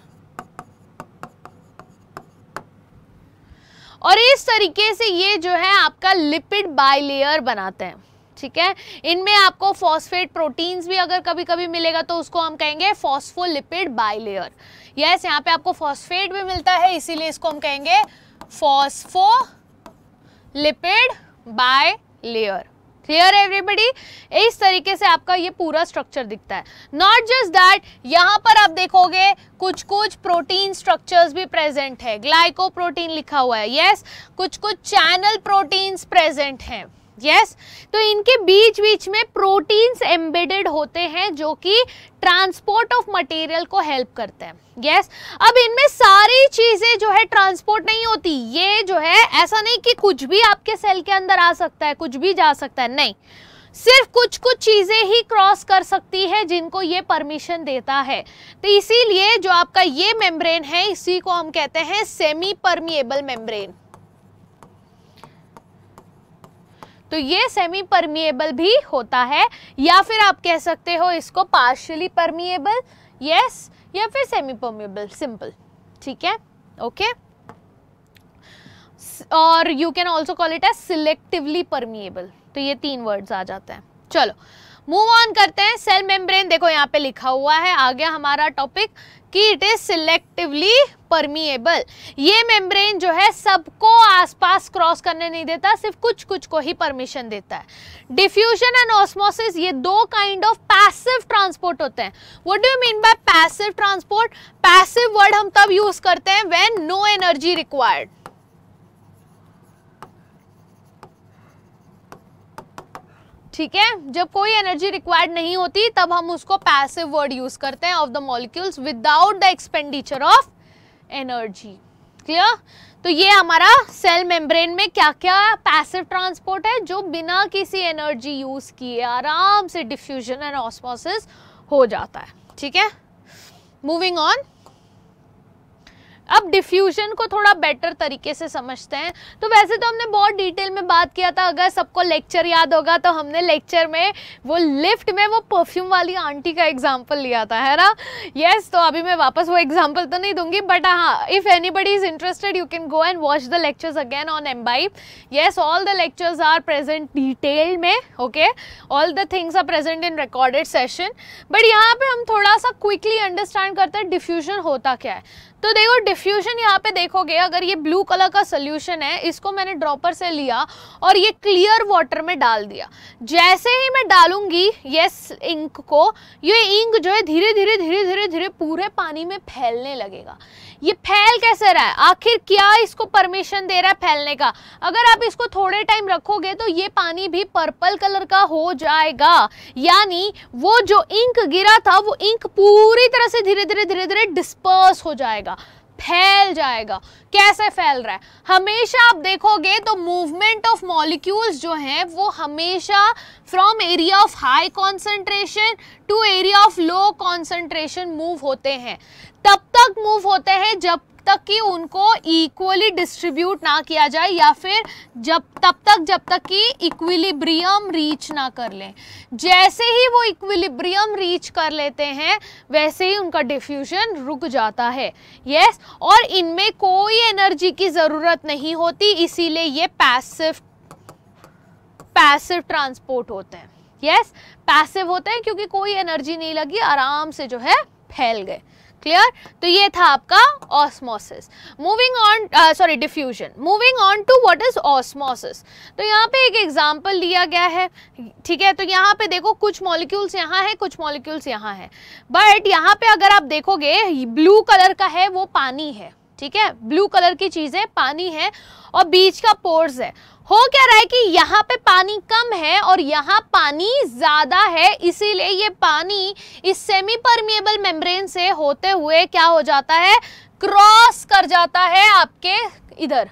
और इस तरीके से ये जो है आपका लिपिड बाइलेयर बनाते हैं। ठीक है? इनमें आपको फॉस्फेट प्रोटीन्स भी अगर कभी कभी मिलेगा तो उसको हम कहेंगे फॉस्फोलिपिड बाइलेयर यस यहाँ पे आपको फॉस्फेट भी मिलता है इसीलिए इसको हम कहेंगे phospholipid bilayer clear everybody इस तरीके से आपका ये पूरा स्ट्रक्चर दिखता है. नॉट जस्ट दैट यहाँ पर आप देखोगे कुछ कुछ प्रोटीन स्ट्रक्चर्स भी प्रेजेंट है. ग्लाइकोप्रोटीन लिखा हुआ है. यस yes, कुछ कुछ चैनल प्रोटीन्स प्रेजेंट हैं. Yes yes? तो इनके बीच बीच में प्रोटीन्स एम्बेडेड होते हैं जो कि ट्रांसपोर्ट ऑफ़ मटेरियल को हेल्प करते हैं। Yes yes? अब इनमें सारी चीज़ें जो है ट्रांसपोर्ट नहीं होती। ये जो है, ऐसा नहीं कि कुछ भी आपके सेल के अंदर आ सकता है, कुछ भी जा सकता है, नहीं। सिर्फ़ कुछ कुछ चीज़ें ही क्रॉस कर सकती है जिनको ये परमिशन देता है। तो इसीलिए जो आपका ये मेम्ब्रेन है, इसी को हम कहते हैं सेमी परमिएबल मेम्ब्रेन तो ये सेमी परमिएबल भी होता है, या फिर आप कह सकते हो इसको पार्शली परमिएबल यस या फिर सेमी परमिएबल सिंपल ठीक है? ओके और you can also call it as selectively permeable तो ये तीन वर्ड्स आ जाते हैं। चलो मूव ऑन करते हैं। सेल मेम्ब्रेन देखो यहाँ पे लिखा हुआ है। आ गया हमारा टॉपिक कि इट इज़ सिलेक्टिवली परमिएबल ये मेम्ब्रेन जो है सबको आसपास क्रॉस करने नहीं देता, सिर्फ़ कुछ कुछ को ही परमिशन देता है। डिफ्यूजन एंड ऑस्मोसिस ये दो काइंड ऑफ़ पैसिव ट्रांसपोर्ट होते हैं। What do you mean by passive transport passive word हम तब यूज़ करते हैं व्हेन नो एनर्जी रिक्वायर्ड ठीक है? जब कोई एनर्जी रिक्वायर्ड नहीं होती, तब हम उसको पैसिव वर्ड यूज़ करते हैं of the molecules without the expenditure of energy clear तो ये हमारा सेल मेम्ब्रेन में क्या क्या पैसिव ट्रांसपोर्ट है, जो बिना किसी एनर्जी यूज़ किए आराम से डिफ्यूजन एंड ऑस्मोसिस हो जाता है। ठीक है? मूविंग ऑन अब डिफ्यूजन को थोड़ा बेटर तरीके से समझते हैं। तो वैसे तो हमने बहुत डिटेल में बात किया था। अगर सबको लेक्चर याद होगा तो हमने लेक्चर में वो लिफ्ट में वो परफ्यूम वाली आंटी का एग्ज़ाम्पल लिया था है ना? यस yes, तो अभी मैं वापस वो एग्ज़ाम्पल तो नहीं दूँगी बट हाँ if anybody is interested you can go and watch the lectures again on M by yes all the lectures are present detail में okay all the things are present in recorded session but यहाँ पे हम थोड़ा सा quickly understand करते हैं diffusion होता क्या है। तो देखो डिफ्यूजन यहाँ पे देखोगे, अगर ये ब्लू कलर का सोल्यूशन है, इसको मैंने ड्रॉपर से लिया और ये क्लियर वाटर में डाल दिया। जैसे ही मैं डालूँगी ये इंक को, ये इंक जो है धीरे धीरे धीरे धीरे धीरे पूरे पानी में फैलने लगेगा। ये फैल कैसे रहा है? आखिर क्या इसको परमिशन दे रहा है फैलने का? अगर आप इसको थोड़े टाइम रखोगे तो ये पानी भी पर्पल कलर का हो जाएगा। यानी वो जो इंक गिरा था, वो इंक पूरी तरह से धीरे धीरे धीरे धीरे डिस्पर्स हो जाएगा। फैल जाएगा। कैसे फैल रहा है? हमेशा आप देखोगे तो मूवमेंट ऑफ़ मॉलिक्यूल्स जो हैं, वो हमेशा from area of high concentration to area of low concentration move होते हैं। तब तक मूव होते हैं जब तक कि उनको इक्वली डिस्ट्रीब्यूट ना किया जाए या फिर जब, तब तक, जब तक कि इक्विलिब्रियम रीच ना कर लें। जैसे ही वो इक्विलिब्रियम रीच कर लेते हैं, वैसे ही उनका डिफ्यूजन रुक जाता है। यस और इनमें कोई एनर्जी की ज़रूरत नहीं होती, इसीलिए ये पैसिव पैसिव ट्रांसपोर्ट होते हैं। यस पैसिव होते हैं क्योंकि कोई एनर्जी नहीं लगी, आराम से जो है फैल गए। क्लियर तो ये था आपका osmosis moving on sorry diffusion moving on to what is osmosis तो यहाँ पे एक एग्जांपल लिया गया है, ठीक है? तो यहाँ पे देखो कुछ मॉलिक्यूल्स यहाँ है, कुछ मॉलिक्यूल्स यहाँ है. बट यहाँ पे अगर आप देखोगे ब्लू कलर का है, वो पानी है, ठीक है? ब्लू कलर की चीज़ें पानी है और बीच का पोर्स है. हो क्या रहा है कि यहाँ पे पानी कम है और यहाँ पानी ज़्यादा है, इसीलिए ये पानी इस सेमी परमिएबल मेम्ब्रेन से होते हुए क्या हो जाता है क्रॉस कर जाता है आपके इधर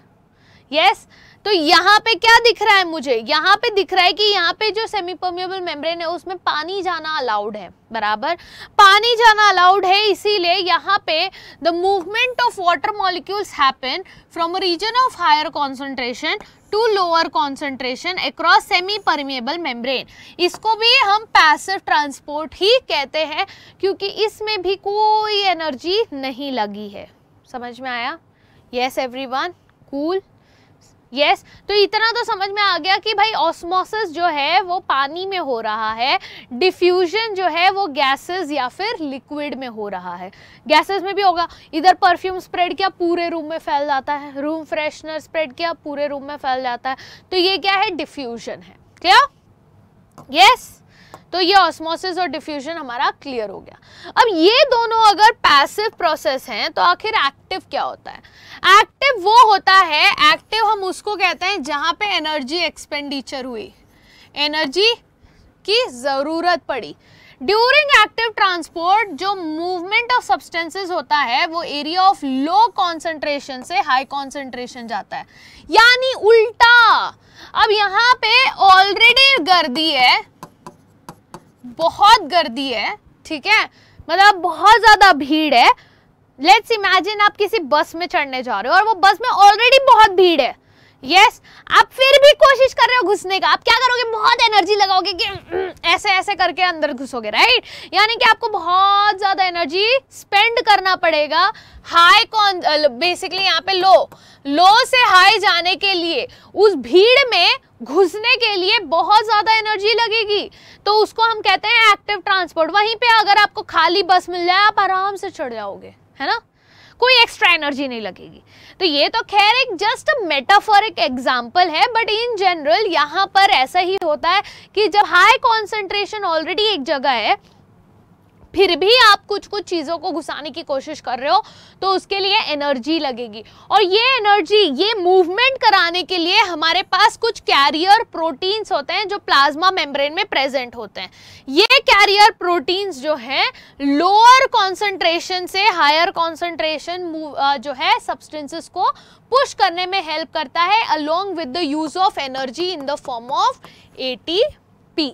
यस yes? तो यहाँ पे क्या दिख रहा है मुझे? यहाँ पे दिख रहा है कि यहाँ पे जो सेमी परमिएबल मेम्ब्रेन है, उसमें पानी जाना अलाउड है, बराबर? पानी जाना अलाउड है, इसीलिए यहाँ पे the movement of water molecules happen from region of higher concentration to lower concentration across semi permeable membrane इसको भी हम पैसिव ट्रांसपोर्ट ही कहते हैं, क्योंकि इसमें भी कोई एनर्जी नहीं लगी है। समझ में आया? Yes everyone cool yes yes, तो इतना तो समझ में आ गया कि भाई ऑस्मोसिस जो है वो पानी में हो रहा है डिफ्यूजन जो है वो गैसेस या फिर लिक्विड में हो रहा है। गैसेस में भी होगा। इधर परफ्यूम स्प्रेड किया पूरे रूम में फैल जाता है। रूम फ्रेशनर स्प्रेड किया पूरे रूम में फैल जाता है। तो ये क्या है? डिफ्यूजन है। क्लियर यस तो ये ऑस्मोसिस और डिफ्यूजन हमारा क्लियर हो गया। अब ये दोनों अगर पैसिव प्रोसेस हैं तो आखिर एक्टिव क्या होता है? एक्टिव वो होता है एक्टिव हम उसको कहते हैं जहाँ पे एनर्जी एक्सपेंडिचर हुई। एनर्जी की ज़रूरत पड़ी। ड्यूरिंग एक्टिव ट्रांसपोर्ट जो मूवमेंट ऑफ़ सब्सटेंसेस होता है, वो एरिया ऑफ़ लो कॉन्सेंट्रेशन से हाई कॉन्सेंट्रेशन जाता है। यानी उल्टा। अब यहाँ पे ऑलरेडी गर्दी है बहुत गर्दी है, ठीक है? मतलब बहुत ज़्यादा भीड़ है। लेट्स इमेजिन आप किसी बस में चढ़ने जा रहे हो और वो बस में ऑलरेडी बहुत भीड़ है। यस आप फिर भी कोशिश कर रहे हो घुसने का। आप क्या करोगे? बहुत एनर्जी लगाओगे कि ऐसे ऐसे करके अंदर घुसोगे राइट यानी कि आपको बहुत ज़्यादा एनर्जी स्पेंड करना पड़ेगा। हाई कौन बेसिकली यहाँ पे लो लो से हाई जाने के लिए, उस भीड़ में घुसने के लिए बहुत ज़्यादा एनर्जी लगेगी। तो उसको हम कहते हैं एक्टिव ट्रांसपोर्ट वहीं पे अगर आपको खाली बस मिल जाए, आप आराम से चढ़ जाओगे, है ना? कोई एक्स्ट्रा एनर्जी नहीं लगेगी। तो ये तो खैर एक जस्ट मेटाफोरिक एग्ज़ाम्पल है बट इन जनरल यहाँ पर ऐसा ही होता है कि जब हाई कॉन्सेंट्रेशन ऑलरेडी एक जगह है फिर भी आप कुछ कुछ चीज़ों को घुसाने की कोशिश कर रहे हो तो उसके लिए एनर्जी लगेगी। और ये एनर्जी, ये मूवमेंट कराने के लिए हमारे पास कुछ कैरियर प्रोटीन्स होते हैं जो प्लाज्मा मेम्ब्रेन में प्रेजेंट होते हैं। ये कैरियर प्रोटीन्स जो हैं लोअर कॉन्सेंट्रेशन से हायर कॉन्सेंट्रेशन जो है सब्सटेंसेस को पुश करने में हेल्प करता है along with the use of energy in the form of ATP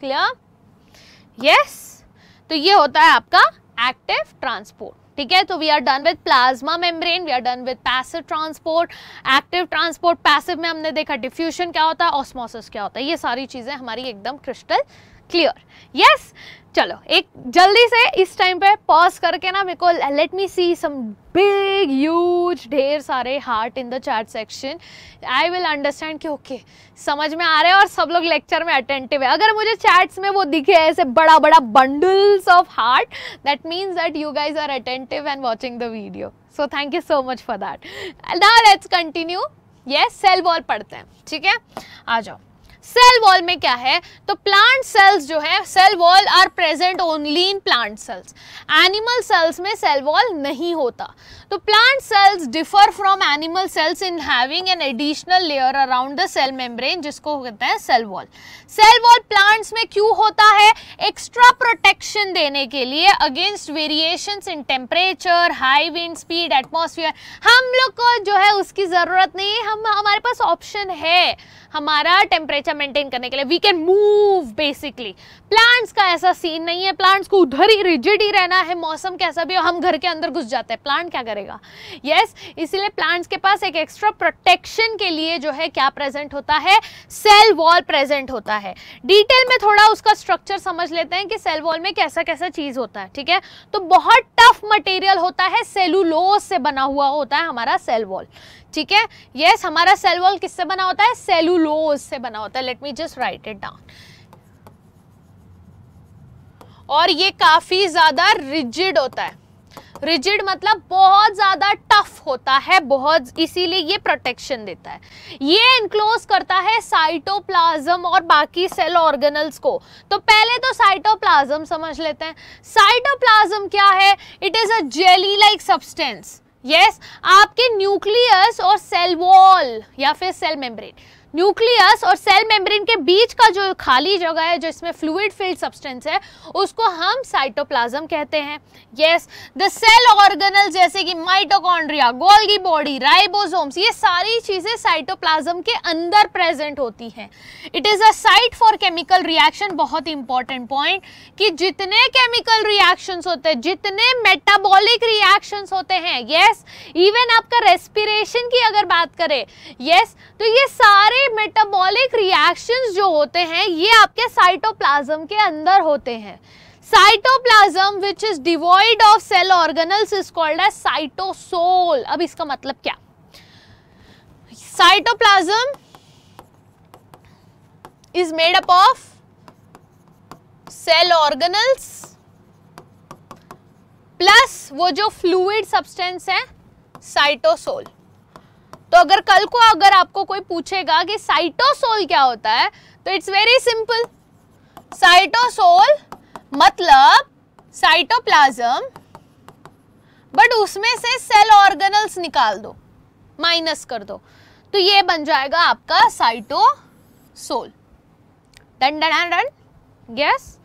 clear yes तो ये होता है आपका एक्टिव ट्रांसपोर्ट ठीक है? तो we are done with plasma membrane we are done with passive transport active transport passive में हमने देखा डिफ्यूशन क्या होता है ऑस्मोसिस क्या होता है? ये सारी चीज़ें हमारी एकदम क्रिस्टल क्लियर यस चलो, एक जल्दी से इस टाइम पे पॉज करके ना मेरे को let me see some big use ढेर सारे heart in the chat section I will understand कि ओके समझ में आ रहे हैं और सब लोग लेक्चर में अटेंटिव है। अगर मुझे चैट्स में वो दिखे ऐसे बड़ा बड़ा bundles of heart that means that you guys are attentive and watching the video so thank you so much for that now let's continue yes cell wall पढ़ते हैं। ठीक है? आ जाओ। सेल वॉल में क्या है? तो प्लांट सेल्स जो है cell wall are present only in plant cells animal cells में सेल वॉल नहीं होता. तो plant cells differ from animal cells in having an additional layer around the cell membrane जिसको कहते हैं cell wall cell wall plants में क्यों होता है? एक्स्ट्रा प्रोटेक्शन देने के लिए against variation in temperature high wind speed atmosphere हम लोग को जो है उसकी ज़रूरत नहीं है. हम, हमारे पास ऑप्शन है. हमारा टेम्परेचर मेंटेन करने के लिए we can move basically plants का ऐसा सीन नहीं है. प्लांट्स को उधर ही रिजिड ही रहना है. मौसम कैसा भी हो हम घर के अंदर घुस जाते हैं. प्लांट क्या करेगा? यस yes, इसीलिए प्लांट्स के पास एक एक्स्ट्रा प्रोटेक्शन के लिए जो है क्या प्रेजेंट होता है? सेल वॉल प्रेजेंट होता है. डिटेल में थोड़ा उसका स्ट्रक्चर समझ लेते हैं कि सेल वॉल में कैसा कैसा चीज़ होता है ठीक है? तो बहुत टफ मटेरियल होता है. सेलुलोज से बना हुआ होता है हमारा सेल वॉल ठीक है? यस हमारा सेल वॉल किससे बना होता है? सेलुलोज से बना होता है। Let me just write it down और ये काफ़ी ज़्यादा रिजिड होता है। रिजिड मतलब बहुत ज़्यादा टफ होता है, बहुत, इसीलिए ये प्रोटेक्शन देता है। ये इनक्लोज करता है साइटोप्लाज्म और बाकी सेल ऑर्गेनल्स को। तो पहले तो साइटोप्लाज्म समझ लेते हैं। साइटोप्लाज्म क्या है? It is a jelly like substance yes आपके न्यूक्लियस और सेल वॉल या फिर सेल मेम्ब्रेन न्यूक्लियस और सेल मेम्ब्रेन के बीच का जो खाली जगह है जो इसमें फ्लूइड फिल्ड सब्सटेंस है, उसको हम साइटोप्लाज्म कहते हैं। यस द सेल ऑर्गेनल जैसे कि माइटोकॉन्ड्रिया गोल्गी बॉडी राइबोसोम्स ये सारी चीज़ें साइटोप्लाज्म के अंदर प्रेजेंट होती हैं। It is a site for chemical reaction बहुत इंपॉर्टेंट पॉइंट कि जितने केमिकल रिएक्शंस होते हैं, जितने मेटाबॉलिक रिएक्शंस होते हैं यस इवन आपका रेस्पिरेशन की अगर बात करें यस तो ये सारे मेटाबॉलिक रिएक्शंस जो होते हैं, ये आपके साइटोप्लाज्म के अंदर होते हैं। Cytoplasm which is devoid of cell organelles is called as cytosol अब इसका मतलब क्या? Cytoplasm is made up of cell organelles plus वो जो फ्लूइड सब्सटेंस है साइटोसोल तो अगर कल को अगर आपको कोई पूछेगा कि साइटोसोल क्या होता है तो इट्स वेरी सिंपल साइटोसोल मतलब साइटोप्लाज्म बट उसमें से सेल ऑर्गेनल्स निकाल दो माइनस कर दो। तो ये बन जाएगा आपका cytosol done done done yes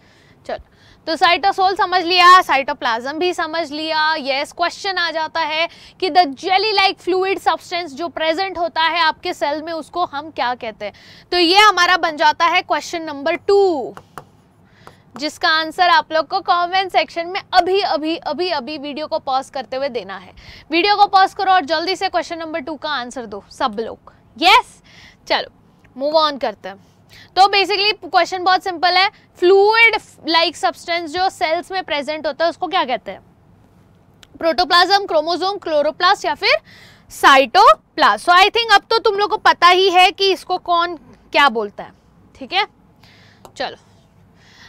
तो साइटोसोल समझ लिया साइटोप्लाज्म भी समझ लिया। यस क्वेश्चन आ जाता है कि the jelly like fluid substance जो प्रेजेंट होता है आपके सेल में, उसको हम क्या कहते हैं? तो ये हमारा बन जाता है क्वेश्चन नंबर टू जिसका आंसर आप लोग को कमेंट सेक्शन में अभी अभी अभी अभी वीडियो को पॉज करते हुए देना है। वीडियो को पॉज करो और जल्दी से क्वेश्चन नंबर टू का आंसर दो, सब लोग। Yes yes? चलो मूव ऑन करते हैं। तो बेसिकली क्वेश्चन बहुत सिंपल है. फ्लूड लाइक सब्सटेंस जो सेल्स में प्रेजेंट होता है, उसको क्या कहते हैं? प्रोटोप्लाज्म क्रोमोजोम क्लोरोप्लास्ट या फिर साइटोप्लास्ट सो आई थिंक अब तो तुम लोग को पता ही है कि इसको कौन क्या बोलता है. ठीक है? चलो.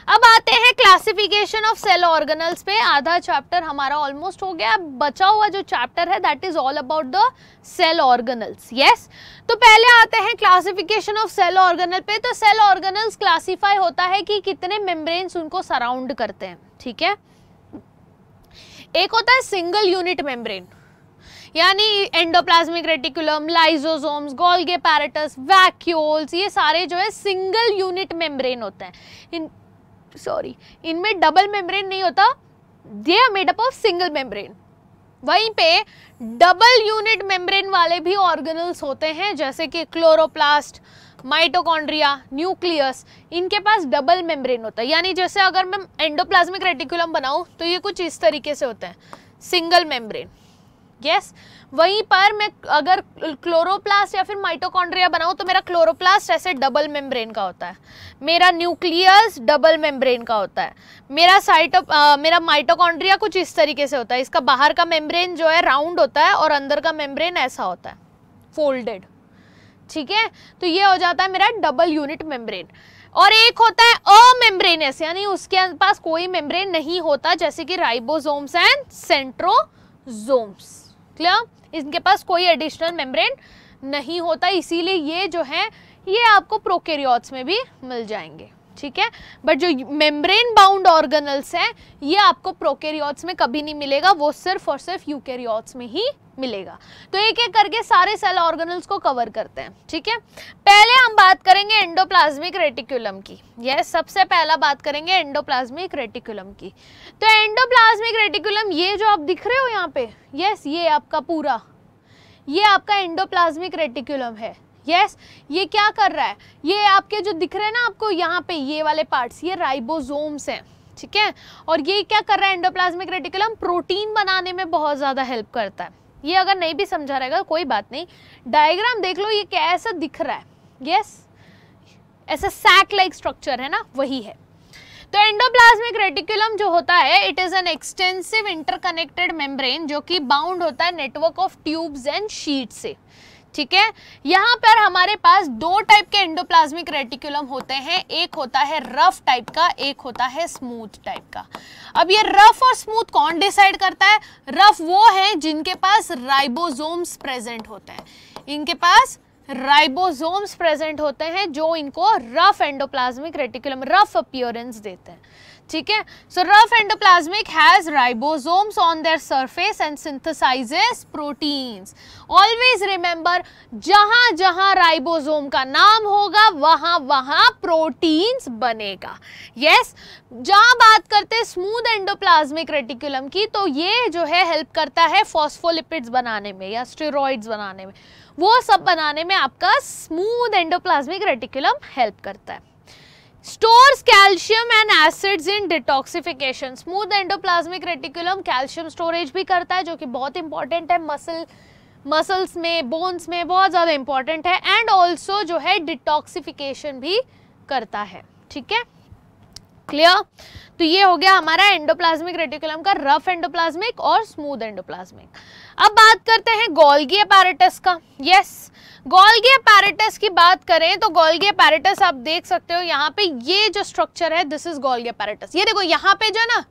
अब आते हैं क्लासिफिकेशन ऑफ़ सेल ऑर्गेनल्स पे। आधा चैप्टर हमारा ऑलमोस्ट हो गया। बचा हुआ जो चैप्टर है that is all about the cell organelles yes तो पहले आते हैं क्लासिफिकेशन ऑफ़ सेल ऑर्गेनल पे। तो सेल ऑर्गेनल्स क्लासिफाई होता है कि कितने मेम्ब्रेन्स उनको सराउंड करते हैं। ठीक है? एक होता है सिंगल यूनिट मेम्ब्रेन यानी endoplasmic reticulum lysosomes Golgi apparatus vacuoles ये सारे जो है सिंगल यूनिट मेम्ब्रेन होते हैं। सॉरी इनमें डबल मेम्ब्रेन नहीं होता। They are made up of single membrane वहीं पे डबल यूनिट मेम्ब्रेन वाले भी ऑर्गेनल्स होते हैं, जैसे कि क्लोरोप्लास्ट माइटोकॉन्ड्रिया न्यूक्लियस इनके पास डबल मेम्ब्रेन होता है। यानी जैसे अगर मैं एंडोप्लाज्मिक रेटिकुलम बनाऊँ तो ये कुछ इस तरीके से होता है। सिंगल मेम्ब्रेन यस वहीं पर मैं अगर क्लोरोप्लास्ट या फिर माइटोकॉन्ड्रिया बनाऊँ तो मेरा क्लोरोप्लास्ट ऐसे डबल मेम्ब्रेन का होता है। मेरा न्यूक्लियस डबल मेम्ब्रेन का होता है। मेरा साइटो मेरा माइटोकॉन्ड्रिया कुछ इस तरीके से होता है। इसका बाहर का मेम्ब्रेन जो है राउंड होता है और अंदर का मेम्ब्रेन ऐसा होता है। फोल्डेड ठीक है? तो ये हो जाता है मेरा डबल यूनिट मेम्ब्रेन और एक होता है अमेम्ब्रेनस यानी उसके पास कोई मेम्ब्रेन नहीं होता, जैसे कि राइबोसोम्स एंड सेंट्रोजोम्स क्लियर इनके पास कोई एडिशनल मेम्ब्रेन नहीं होता, इसीलिए ये जो है, ये आपको प्रोकेरियोट्स में भी मिल जाएँगे, ठीक है? बट जो मेम्ब्रेन बाउंड ऑर्गेनल्स हैं, ये आपको प्रोकेरियोट्स में कभी नहीं मिलेगा, वो सिर्फ़ और सिर्फ़ यूकेरियोट्स में ही मिलेगा। तो एक एक करके सारे सेल ऑर्गेनल्स को कवर करते हैं, ठीक है? पहले हम बात करेंगे एंडोप्लाज्मिक रेटिकुलम की। यस सबसे पहला बात करेंगे एंडोप्लाज्मिक रेटिकुलम की। तो एंडोप्लाज्मिक रेटिकुलम ये जो आप दिख रहे हो यहाँ पे यस ये आपका पूरा, ये आपका एंडोप्लाज्मिक रेटिकुलम है यस ये क्या कर रहा है? ये आपके जो दिख रहे हैं ना आपको यहाँ पे, ये वाले पार्ट्स ये राइबोसोम्स हैं, ठीक है? और ये क्या कर रहा है एंडोप्लाज्मिक रेटिकुलम प्रोटीन बनाने में बहुत ज़्यादा हेल्प करता है। ये अगर नहीं भी समझा रहेगा कोई बात नहीं। डायग्राम देख लो, ये कैसा दिख रहा है यस ऐसा सैक लाइक स्ट्रक्चर है ना, वही है। तो एंडोप्लाज्मिक रेटिकुलम जो होता है it is an extensive interconnected membrane जो कि बाउंड होता है network of tubes and sheet से। ठीक है? यहाँ पर हमारे पास दो टाइप के एंडोप्लाज्मिक रेटिकुलम होते हैं। एक होता है रफ टाइप का, एक होता है स्मूथ टाइप का। अब ये रफ और स्मूथ कौन डिसाइड करता है? रफ वो है जिनके पास राइबोसोम्स प्रेजेंट होते हैं। इनके पास राइबोसोम्स प्रेजेंट होते हैं जो इनको rough endoplasmic reticulum rough appearance देते हैं। ठीक है? So rough endoplasmic has ribosomes on their surface and synthesises proteins always remember जहाँ जहाँ राइबोसोम का नाम होगा वहाँ वहाँ प्रोटीन्स बनेगा। यस yes, जहाँ बात करते हैं स्मूथ एंडोप्लाज्मिक रेटिकुलम की तो ये जो है हेल्प करता है फॉस्फोलिपिड्स बनाने में या स्टेरॉइड्स बनाने में। वो सब बनाने में आपका स्मूथ एंडोप्लाज्मिक रेटिकुलम हेल्प करता है। Stores calcium and acids in detoxification smooth endoplasmic reticulum calcium storage भी करता है, जो कि बहुत इंपॉर्टेंट है। मसल मसल्स में बोन्स में बहुत ज़्यादा इंपॉर्टेंट है। एंड ऑल्सो जो है डिटॉक्सिफिकेशन भी करता है। ठीक है? क्लियर तो ये हो गया हमारा एंडोप्लाज्मिक रेटिकुलम का रफ एंडोप्लाज्मिक और स्मूथ एंडोप्लाज्मिक अब बात करते हैं गोल्गी अपैरेटस का। यस गोल्गी अपैरेटस की बात करें तो गोल्गी अपैरेटस आप देख सकते हो, यहाँ पे ये जो स्ट्रक्चर है दिस इज़ गोल्गी अपैरेटस ये देखो, यहाँ पे जो है ना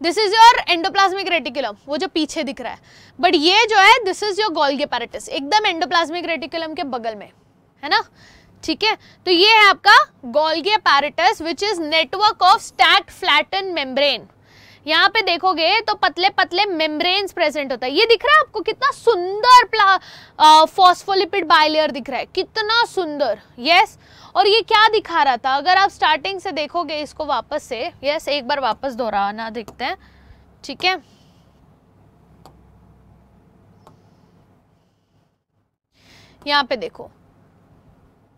this is your endoplasmic reticulum वो जो पीछे दिख रहा है। बट ये जो है this is your Golgi apparatus एकदम एंडोप्लाज्मिक रेटिकुलम के बगल में, है ना? ठीक है? तो ये है आपका Golgi apparatus which is network of stacked flatten membrane यहाँ पे देखोगे तो पतले पतले मेम्ब्रेन्स प्रेजेंट होता है। ये दिख रहा है आपको कितना सुंदर फॉस्फोलिपिड बाइलेयर दिख रहा है। कितना सुंदर। यस और ये क्या दिखा रहा था? अगर आप स्टार्टिंग से देखोगे इसको वापस से यस एक बार वापस दोहराना देखते हैं। ठीक है? यहाँ पे देखो।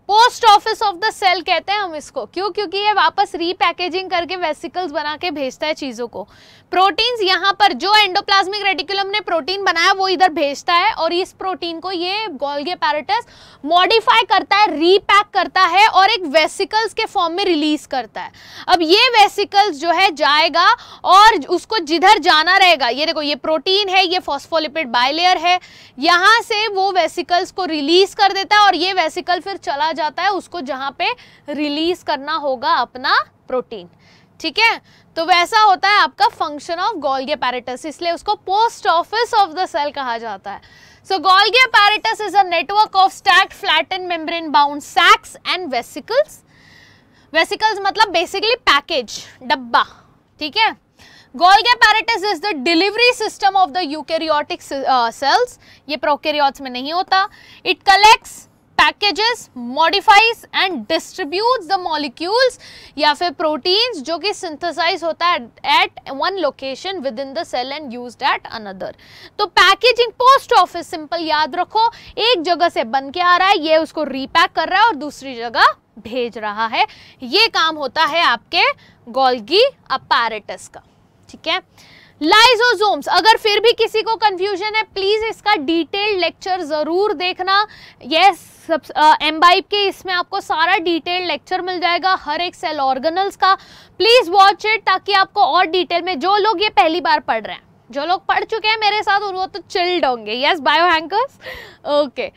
Post office of the cell कहते हैं हम इसको। क्यों? क्योंकि ये वापस रीपैकेजिंग करके वेसिकल्स बना के भेजता है चीज़ों को। प्रोटीन्स यहाँ पर जो एंडोप्लाज्मिक रेटिकुलम ने प्रोटीन बनाया, वो इधर भेजता है और इस प्रोटीन को ये गोल्गी अपैरेटस मॉडिफाई करता है रीपैक करता है और एक वेसिकल्स के फॉर्म में रिलीज़ करता है। अब ये वेसिकल्स जो है जाएगा और उसको जिधर जाना रहेगा, ये देखो, ये प्रोटीन है, ये फॉस्फोलिपिड बाइलेयर है, यहाँ से वो वेसिकल्स को रिलीज़ कर देता है और ये वेसिकल फिर चला जाता है, उसको जहाँ पे रिलीज़ करना होगा अपना प्रोटीन। ठीक है? तो वैसा होता है आपका फ़ंक्शन ऑफ़ गोल्गी अपैरेटस इसलिए उसको post office of the cell कहा जाता है। So Golgi apparatus is a network of stacked flatten membrane bound sacs and vesicles vesicles मतलब बेसिकली पैकेज डब्बा, ठीक है? Golgi apparatus is the delivery system of the eukaryotic cells ये prokaryotes में नहीं होता। It collects packages modifies and distribute the molecules या फिर प्रोटीन्स जो कि सिंथेसाइज होता है at one location within the cell and use at another तो पैकेजिंग पोस्ट ऑफ़िस सिंपल याद रखो, एक जगह से बन के आ रहा है, ये उसको रीपैक कर रहा है और दूसरी जगह भेज रहा है। ये काम होता है आपके गोल्गी अपैरेटस का, ठीक है? लाइजोसोम्स अगर फिर भी किसी को कंफ्यूजन है प्लीज़ इसका डिटेल्ड लेक्चर ज़रूर देखना। यस एम्बाइब के इसमें आपको सारा डिटेल लेक्चर मिल जाएगा, हर एक सेल ऑर्गेनल्स का। प्लीज़ वॉच इट ताकि आपको और डिटेल में जो लोग ये पहली बार पढ़ रहे हैं, जो लोग पढ़ चुके हैं मेरे साथ वो तो चिल्ड होंगे। यस बायो हैंकर्स ओके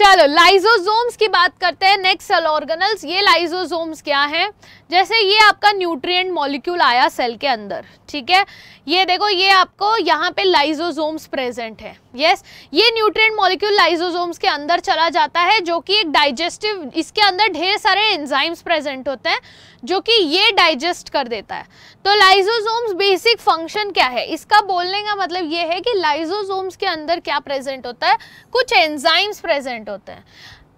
चलो लाइजोजोम्स की बात करते हैं नेक्स्ट सेल ऑर्गेनल्स ये लाइजोजोम्स क्या हैं? जैसे ये आपका न्यूट्रिएंट मॉलिक्यूल आया सेल के अंदर, ठीक है? ये देखो, ये आपको यहाँ पे लाइजोजोम्स प्रेजेंट है यस ये न्यूट्रिएंट मॉलिक्यूल लाइजोजोम्स के अंदर चला जाता है, जो कि एक डाइजेस्टिव इसके अंदर ढेर सारे एंजाइम्स प्रेजेंट होते हैं। जो कि ये डाइजेस्ट कर देता है। तो लाइजोसोम्स बेसिक फ़ंक्शन क्या है? इसका बोलने का मतलब ये है कि लाइजोसोम्स के अंदर क्या प्रेजेंट होता है? कुछ एंजाइम्स प्रेजेंट होते हैं।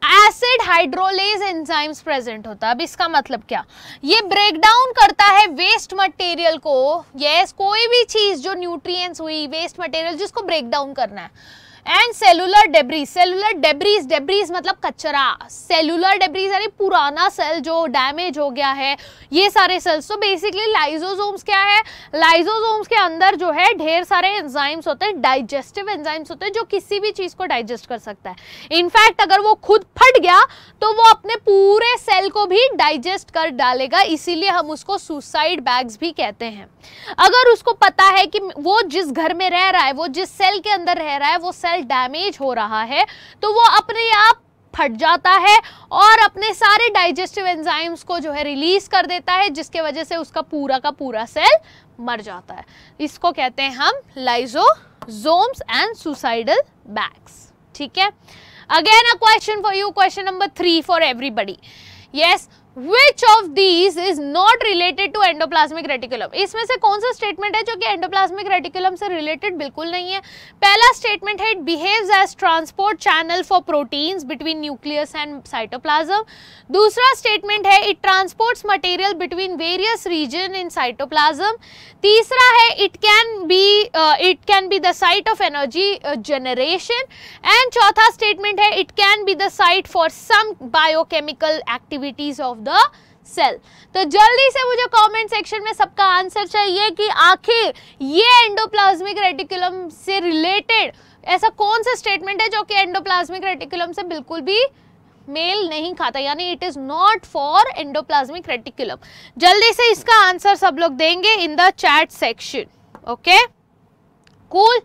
एसिड हाइड्रोलेज एंजाइम्स प्रेजेंट होता है। अब इसका मतलब क्या? ये ब्रेक डाउन करता है वेस्ट मटेरियल को। यस yes, कोई भी चीज़ जो न्यूट्रिएंट्स हुई वेस्ट मटेरियल जिसको ब्रेक डाउन करना है। And cellular debris cellular debris debris मतलब कचरा। सेलुलर डेब्रीज यानी पुराना सेल जो डैमेज हो गया है, ये सारे सेल्स तो बेसिकली लाइजोसोम्स क्या है? लाइजोसोम्स के अंदर जो है ढेर सारे एंजाइम्स होते हैं डाइजेस्टिव एंजाइम्स होते हैं, जो किसी भी चीज़ को डाइजेस्ट कर सकता है। इनफैक्ट अगर वो खुद फट गया तो वो अपने पूरे सेल को भी डाइजेस्ट कर डालेगा। इसीलिए हम उसको सुसाइड बैग्स भी कहते हैं। अगर उसको पता है कि वो जिस घर में रह रहा है, वो जिस सेल के अंदर रह रहा है, वो सेल सेल डैमेज हो रहा है तो वो अपने आप फट जाता है और अपने सारे डाइजेस्टिव एंजाइम्स को जो है रिलीज़ कर देता है, जिसके वजह से उसका पूरा का पूरा सेल मर जाता है। इसको कहते हैं हम लाइजोसोम्स एंड सुसाइडल बैग्स ठीक है? Again a question for you question number three for everybody yes which of these is not related to endoplasmic reticulum इसमें से कौन सा स्टेटमेंट है जो कि एंडोप्लाज्मिक रेटिकुलम से रिलेटेड बिल्कुल नहीं है? पहला स्टेटमेंट है it behaves as transport channel for proteins between nucleus and cytoplasm दूसरा स्टेटमेंट है it transports material between various region in cytoplasm तीसरा है it can be it can be the site of energy generation and चौथा statement है it can be the site for some biochemical activities of the cell तो जल्दी से मुझे comment section में सबका आंसर चाहिए कि आखिर ये एंडोप्लाज्मिक रेटिकुलम से रिलेटेड ऐसा कौन सा स्टेटमेंट है जो कि एंडोप्लाज्मिक रेटिकुलम से बिल्कुल भी मेल नहीं खाता? यानी it is not for endoplasmic reticulum जल्दी से इसका आंसर सब लोग देंगे in the chat section okay cool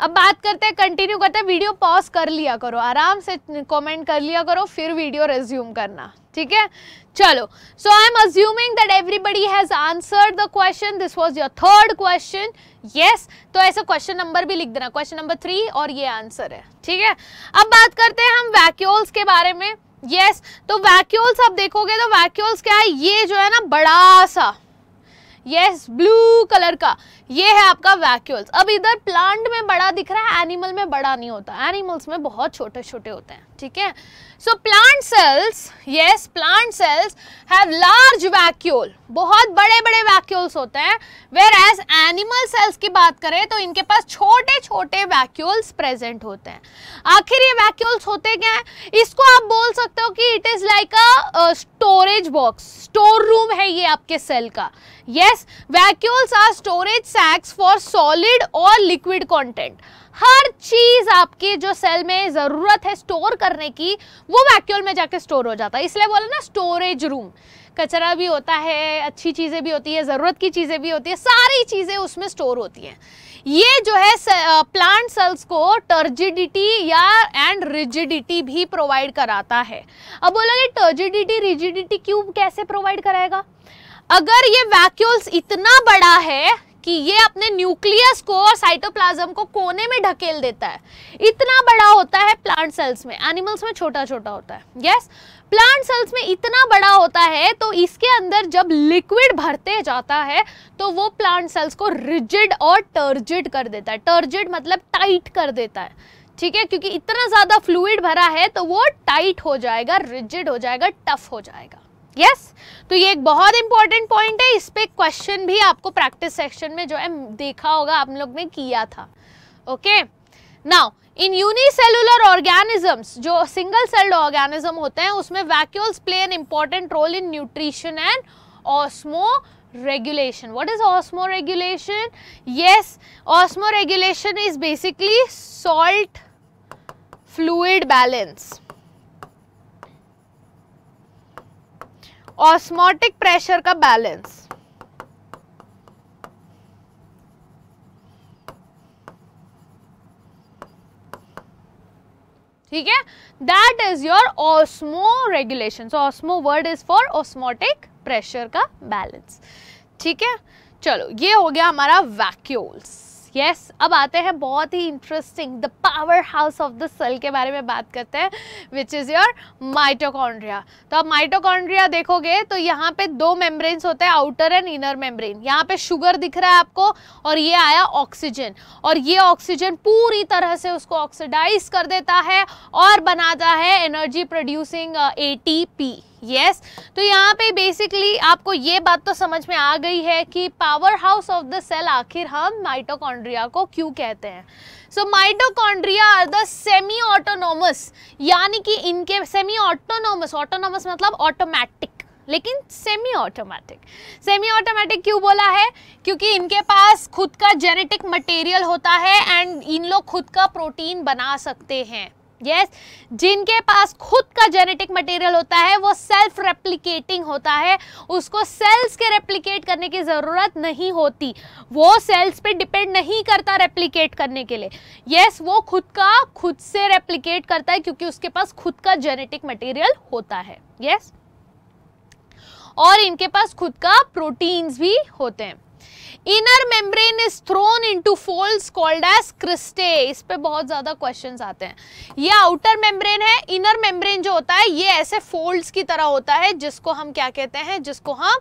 अब बात करते हैं कंटिन्यू करते हैं वीडियो पॉज कर लिया करो. आराम से कमेंट कर लिया करो, फिर वीडियो रेज्यूम करना. ठीक है? चलो so I am assuming that everybody has answered the question this was your third question yes तो ऐसा क्वेश्चन नंबर भी लिख देना। क्वेश्चन नंबर थ्री और ये आंसर है। ठीक है? अब बात करते हैं हम वैक्यूल्स के बारे में। यस yes, तो वैक्यूल्स आप देखोगे तो वैक्यूल्स क्या है? ये जो है ना बड़ा सा। यस ब्लू कलर का। ये है आपका वैक्यूल्स अब इधर प्लांट में बड़ा दिख रहा है एनिमल में बड़ा नहीं होता। एनिमल्स में बहुत छोटे छोटे होते हैं। ठीक है? So plant cells yes plant cells have large vacuole बहुत बड़े बड़े वैक्यूल्स होते हैं। वेर एज एनिमल सेल्स की बात करें तो इनके पास छोटे छोटे वैक्यूल्स प्रेजेंट होते हैं। आखिर ये वैक्यूल्स होते क्या है? इसको आप बोल सकते हो कि it is like a storage box store room है ये आपके सेल का। Yes vacuoles are storage sacs for solid और लिक्विड कॉन्टेंट हर चीज़ आपकी जो सेल में ज़रूरत है स्टोर करने की, वो वैक्यूल में जाके स्टोर हो जाता है। इसलिए बोला ना स्टोरेज रूम कचरा भी होता है, अच्छी चीज़ें भी होती है, ज़रूरत की चीज़ें भी होती है, सारी चीज़ें उसमें स्टोर होती हैं। ये जो है प्लांट सेल्स को टर्जिडिटी या एंड रिजिडिटी भी प्रोवाइड कराता है। अब बोलोगे टर्जिडिटी रिजिडिटी क्यों, कैसे प्रोवाइड कराएगा? अगर ये वैक्यूल्स इतना बड़ा है कि ये अपने न्यूक्लियस को और साइटोप्लाज्म को कोने में ढकेल देता है। इतना बड़ा होता है प्लांट सेल्स में। एनिमल्स में छोटा छोटा होता है। Yes yes? प्लांट सेल्स में इतना बड़ा होता है तो इसके अंदर जब लिक्विड भरते जाता है तो वो प्लांट सेल्स को रिजिड और टर्जिड कर देता है। टर्जिड मतलब टाइट कर देता है। ठीक है? क्योंकि इतना ज़्यादा फ्लूइड भरा है तो वो टाइट हो जाएगा रिजिड हो जाएगा टफ हो जाएगा। Yes yes? तो ये एक बहुत इंपॉर्टेंट पॉइंट है, इस पे क्वेश्चन भी आपको प्रैक्टिस सेक्शन में जो है, देखा होगा, आप लोग ने किया था। Okay now in unicellular organisms जो सिंगल सेल्ड ऑर्गेनिज्म होते हैं, उसमें vacuoles play an important role in nutrition and osmo regulation what is osmoregulation? Yes, osmoregulation is basically salt fluid balance. Osmotic pressure का बैलेंस ठीक है? That is your osmo regulation so osmo word is for osmotic pressure का balance ठीक है? चलो, ये हो गया हमारा वैक्यूल्स यस yes, अब आते हैं बहुत ही interesting the powerhouse of the cell के बारे में बात करते हैं विच इज़ योर माइटोकॉन्ड्रिया तो अब माइटोकॉन्ड्रिया देखोगे तो यहाँ पे दो मेम्ब्रेन्स होते हैं आउटर एंड इनर मेम्ब्रेन यहाँ पे शुगर दिख रहा है आपको और ये आया ऑक्सीजन और ये ऑक्सीजन पूरी तरह से उसको ऑक्सीडाइज कर देता है और बनाता है energy producing ATP yes yes. तो यहाँ पे बेसिकली आपको ये बात तो समझ में आ गई है कि powerhouse of the cell आखिर हम माइटोकॉन्ड्रिया को क्यों कहते हैं? So mitochondria are the semi autonomous यानी कि इनके सेमी ऑटोनोमस ऑटोनोमस मतलब ऑटोमेटिक लेकिन सेमी ऑटोमेटिक सेमी ऑटोमेटिक क्यों बोला है? क्योंकि इनके पास खुद का जेनेटिक मटेरियल होता है एंड इन लोग खुद का प्रोटीन बना सकते हैं। यस yes, जिनके पास खुद का जेनेटिक मटेरियल होता है वो सेल्फ रेप्लिकेटिंग होता है। उसको सेल्स के रेप्लिकेट करने की ज़रूरत नहीं होती। वो सेल्स पे डिपेंड नहीं करता रेप्लिकेट करने के लिए। यस yes, वो खुद का खुद से रेप्लिकेट करता है क्योंकि उसके पास खुद का जेनेटिक मटेरियल होता है। Yes yes? और इनके पास खुद का प्रोटीन्स भी होते हैं। Inner membrane is thrown into folds called as cristae इस पे बहुत ज़्यादा क्वेश्चंस आते हैं। ये आउटर मेम्ब्रेन है। इनर मेम्ब्रेन जो होता है, ये ऐसे फोल्ड्स की तरह होता है, जिसको हम क्या कहते हैं? जिसको हम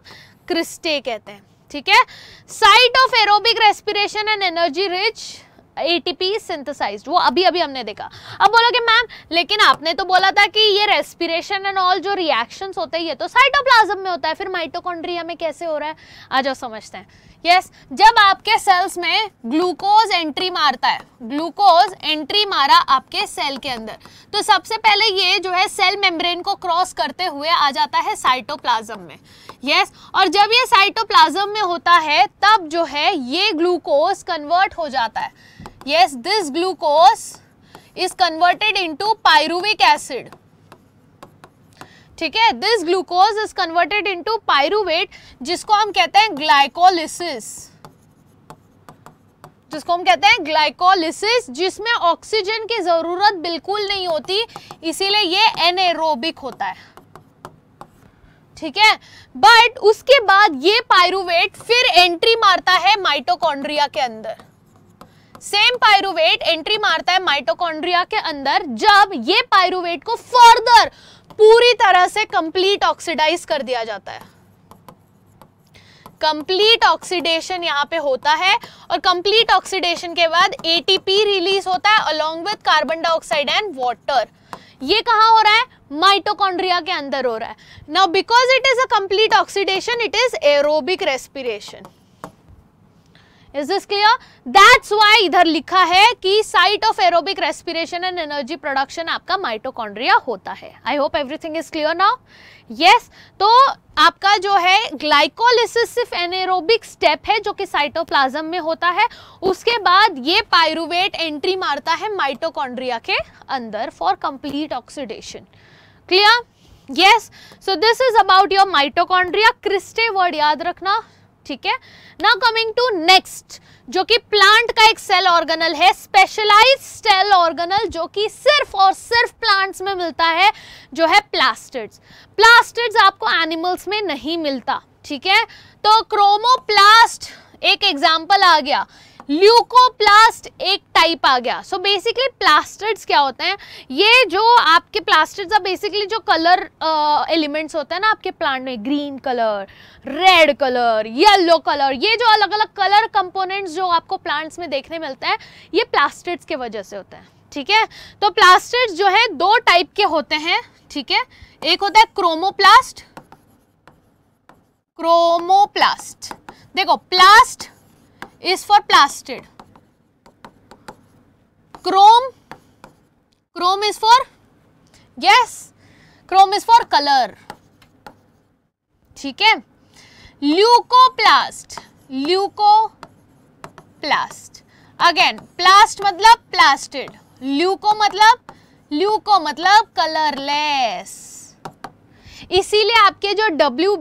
क्रिस्टे कहते हैं। ठीक है? Site of aerobic respiration and energy rich ATP synthesise वो अभी अभी हमने देखा। अब बोलोगे, मैम, लेकिन आपने तो बोला था कि ये रेस्पिरेशन एंड ऑल जो रिएक्शंस होते हैं, ये तो साइटोप्लाज्म में होता है। फिर माइटोकॉन्ड्रिया में कैसे हो रहा है? आ जाओ, समझते हैं। यस yes, जब आपके सेल्स में ग्लूकोज एंट्री मारता है ग्लूकोज एंट्री मारा आपके सेल के अंदर तो सबसे पहले ये जो है सेल मेम्ब्रेन को क्रॉस करते हुए आ जाता है साइटोप्लाज्म में। यस yes, और जब ये साइटोप्लाज्म में होता है तब जो है ये ग्लूकोज कन्वर्ट हो जाता है। Yes this glucose is converted into pyruvic acid ठीक है? This glucose is converted into pyruvate जिसको हम कहते हैं ग्लाइकोलिसिस जिसको हम कहते हैं ग्लाइकोलिसिस जिसमें ऑक्सीजन की ज़रूरत बिल्कुल नहीं होती, इसीलिए ये एनएरोबिक होता है। ठीक है? बट उसके बाद ये पायरुवेट फिर एंट्री मारता है माइटोकॉन्ड्रिया के अंदर। सेम पायरुवेट एंट्री मारता है माइटोकॉन्ड्रिया के अंदर, जब ये पायरुवेट को फर्दर पूरी तरह से कंप्लीट ऑक्सीडाइज कर दिया जाता है। कंप्लीट ऑक्सीडेशन यहाँ पे होता है और कंप्लीट ऑक्सीडेशन के बाद एटीपी रिलीज़ होता है along with carbon dioxide and water ये कहा हो रहा है? माइटोकॉन्ड्रिया के अंदर हो रहा है। Now because it is a complete oxidation it is aerobic respiration is this clear that's why इधर लिखा है कि site of aerobic respiration and energy production आपका माइटोकॉन्ड्रिया होता है। I hope everything is clear now yes तो आपका जो है ग्लाइकोलिसिस सिर्फ़ एनेरोबिक स्टेप है जो कि साइटोप्लाज्म में होता है। उसके बाद ये पायरुवेट एंट्री मारता है माइटोकॉन्ड्रिया के अंदर for complete oxidation clear yes so this is about your mitochondria cristae word याद रखना। ठीक है? ना कमिंग टू नेक्स्ट जो कि प्लांट का एक सेल ऑर्गेनल है स्पेशलाइज सेल ऑर्गेनल जो कि सिर्फ़ और सिर्फ़ प्लांट्स में मिलता है, जो है प्लास्टिड्स प्लास्टिड्स आपको एनिमल्स में नहीं मिलता, ठीक है? तो क्रोमोप्लास्ट एक एग्ज़ाम्पल आ गया। ल्यूकोप्लास्ट एक टाइप आ गया। सो बेसिकली प्लास्टिड्स क्या होते हैं? ये जो आपके प्लास्टिड्स अब बेसिकली जो कलर एलिमेंट्स होते हैं ना आपके प्लांट में green colour red colour yellow colour ये जो अलग अलग कलर कंपोनेंट्स जो आपको प्लांट्स में देखने मिलते हैं, ये प्लास्टिड्स के वजह से होते हैं। ठीक है? तो प्लास्टिड्स जो है, दो टाइप के होते हैं। ठीक है? एक होता है क्रोमोप्लास्ट क्रोमोप्लास्ट देखो प्लास्ट is for plastid. Chrome, chrome is for, yes, chrome is for color. ठीक है ल्यूकोप्लास्ट ल्यूकोप्लास्ट अगेन प्लास्ट मतलब प्लास्टिड ल्यूको मतलब ल्यूको मतलब कलरलेस इसीलिए आपके जो डब्ल्यू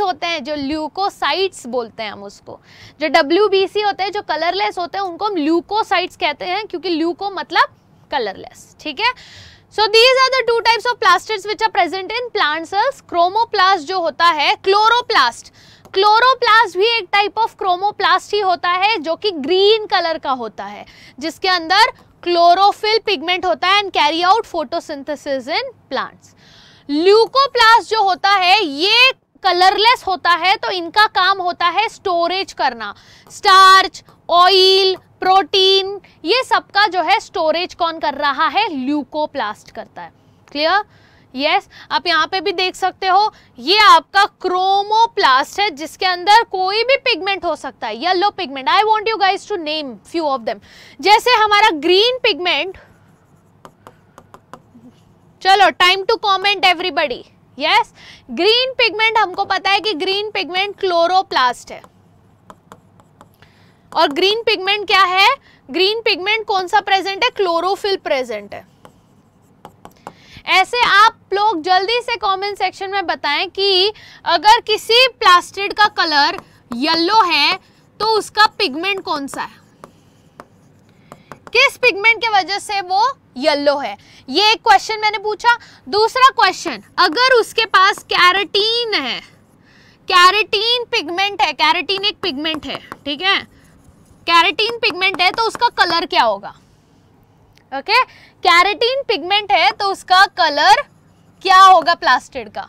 होते हैं, जो ल्यूकोसाइट्स बोलते हैं हम उसको, जो WBC होते हैं, जो कलरलेस होते हैं, उनको हम ल्यूकोसाइट्स कहते हैं, क्योंकि ल्यूको मतलब कलरलेस ठीक है? So these are the two types of plastids which are present in plant cells chromoplast जो होता है क्लोरोप्लास्ट क्लोरोप्लास्ट भी एक टाइप ऑफ़ क्रोमोप्लास्ट ही होता है, जो कि ग्रीन कलर का होता है, जिसके अंदर क्लोरोफिल पिगमेंट होता है and carry out photosynthesis in plants leucoplast जो होता है ये कलरलेस होता है तो इनका काम होता है स्टोरेज करना। स्टार्च ऑयल प्रोटीन ये सबका जो है स्टोरेज कौन कर रहा है? ल्यूकोप्लास्ट करता है। क्लियर यस yes, आप यहाँ पे भी देख सकते हो ये आपका क्रोमोप्लास्ट है जिसके अंदर कोई भी पिगमेंट हो सकता है। Yellow pigment I want you guys to name few of them जैसे हमारा ग्रीन पिगमेंट चलो time to comment everybody yes green pigment हमको पता है कि ग्रीन पिगमेंट क्लोरोप्लास्ट है। और ग्रीन पिगमेंट क्या है? ग्रीन पिगमेंट कौन सा प्रेजेंट है? क्लोरोफिल प्रेजेंट है। ऐसे आप लोग जल्दी से कमेंट सेक्शन में बताएँ कि अगर किसी प्लास्टिड का कलर येलो है तो उसका पिगमेंट कौन सा है? किस पिगमेंट के वजह से वो येलो है। ये एक क्वेश्चन मैंने पूछा। दूसरा क्वेश्चन अगर उसके पास कैरेटीन है कैरेटीन पिगमेंट है कैरेटीन एक पिगमेंट है, ठीक है? कैरेटीन पिगमेंट है तो उसका कलर क्या होगा? ओके कैरेटीन पिगमेंट है तो उसका कलर क्या होगा प्लास्टिड का?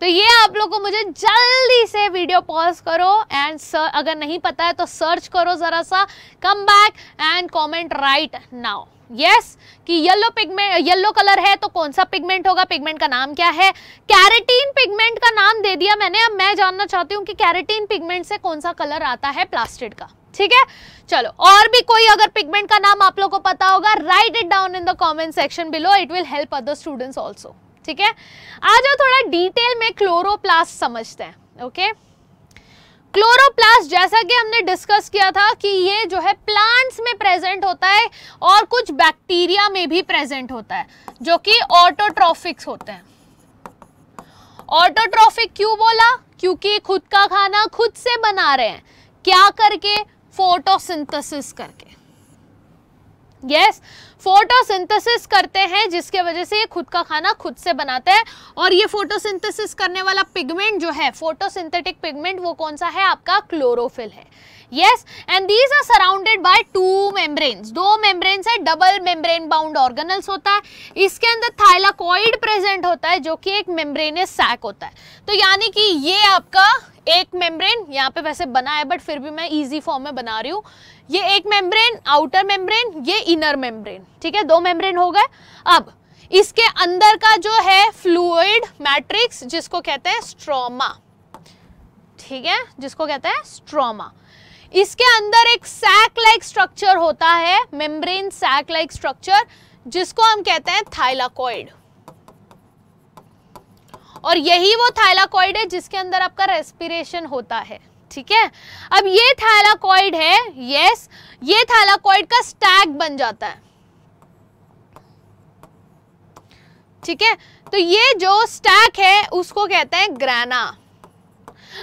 तो ये आप लोग को मुझे जल्दी से वीडियो पॉज करो एंड सर अगर नहीं पता है तो सर्च करो जरा सा। Come back and comment right now yes कि येलो पिगमेंट येलो कलर है तो कौन सा पिगमेंट होगा? पिगमेंट का नाम क्या है? कैरेटीन पिगमेंट का नाम दे दिया मैंने। अब मैं जानना चाहती हूँ कि कैरेटीन पिगमेंट से कौन सा कलर आता है प्लास्टिड का। ठीक है? चलो, और भी कोई अगर पिगमेंट का नाम आप लोग को पता होगा write it down in the comment section below it will help other students also ठीक है? आ जाओ, थोड़ा डिटेल में क्लोरोप्लास्ट समझते हैं ओके क्लोरोप्लास्ट जैसा कि हमने डिस्कस किया था कि ये जो है प्लांट्स में प्रेजेंट होता है और कुछ बैक्टीरिया में भी प्रेजेंट होता है, जो कि ऑटोट्रॉफिक्स होते हैं। ऑटोट्रॉफिक क्यों बोला? क्योंकि खुद का खाना खुद से बना रहे हैं। क्या करके? फोटोसिंथेसिस करके। यस फोटोसिंथेसिस करते हैं, जिसके वजह से ये खुद का खाना खुद से बनाते हैं। और ये फोटोसिंथेसिस करने वाला पिगमेंट जो है, फोटोसिंथेटिक पिगमेंट, वो कौन सा है? आपका क्लोरोफिल है। Yes and these are surrounded by two membranes दो मेम्ब्रेन्स है डबल मेम्ब्रेन बाउंड ऑर्गेनल्स होता है। इसके अंदर थाइलाकॉइड प्रेजेंट होता है, जो कि एक मेम्ब्रेनस सैक होता है। तो यानी कि ये आपका एक मेम्ब्रेन यहाँ पे वैसे बना है बट फिर भी मैं इजी फॉर्म में बना रही हूँ। ये एक मेम्ब्रेन आउटर मेम्ब्रेन ये इनर मेम्ब्रेन ठीक है, दो मेम्ब्रेन हो गए। अब, इसके अंदर का जो है फ्लूइड मैट्रिक्स जिसको कहते हैं स्ट्रोमा ठीक है, जिसको कहते हैं स्ट्रोमा इसके अंदर एक सैक लाइक स्ट्रक्चर होता है मेम्ब्रेन सैक लाइक स्ट्रक्चर जिसको हम कहते हैं थाइलाकॉइड और यही वो थाइलाकॉइड है जिसके अंदर आपका रेस्पिरेशन होता है, ठीक है? अब ये थैलाकॉइड है यस ये थैलाकॉइड का स्टैक बन जाता है. ठीक है? तो ये जो स्टैक है, उसको कहते हैं ग्राना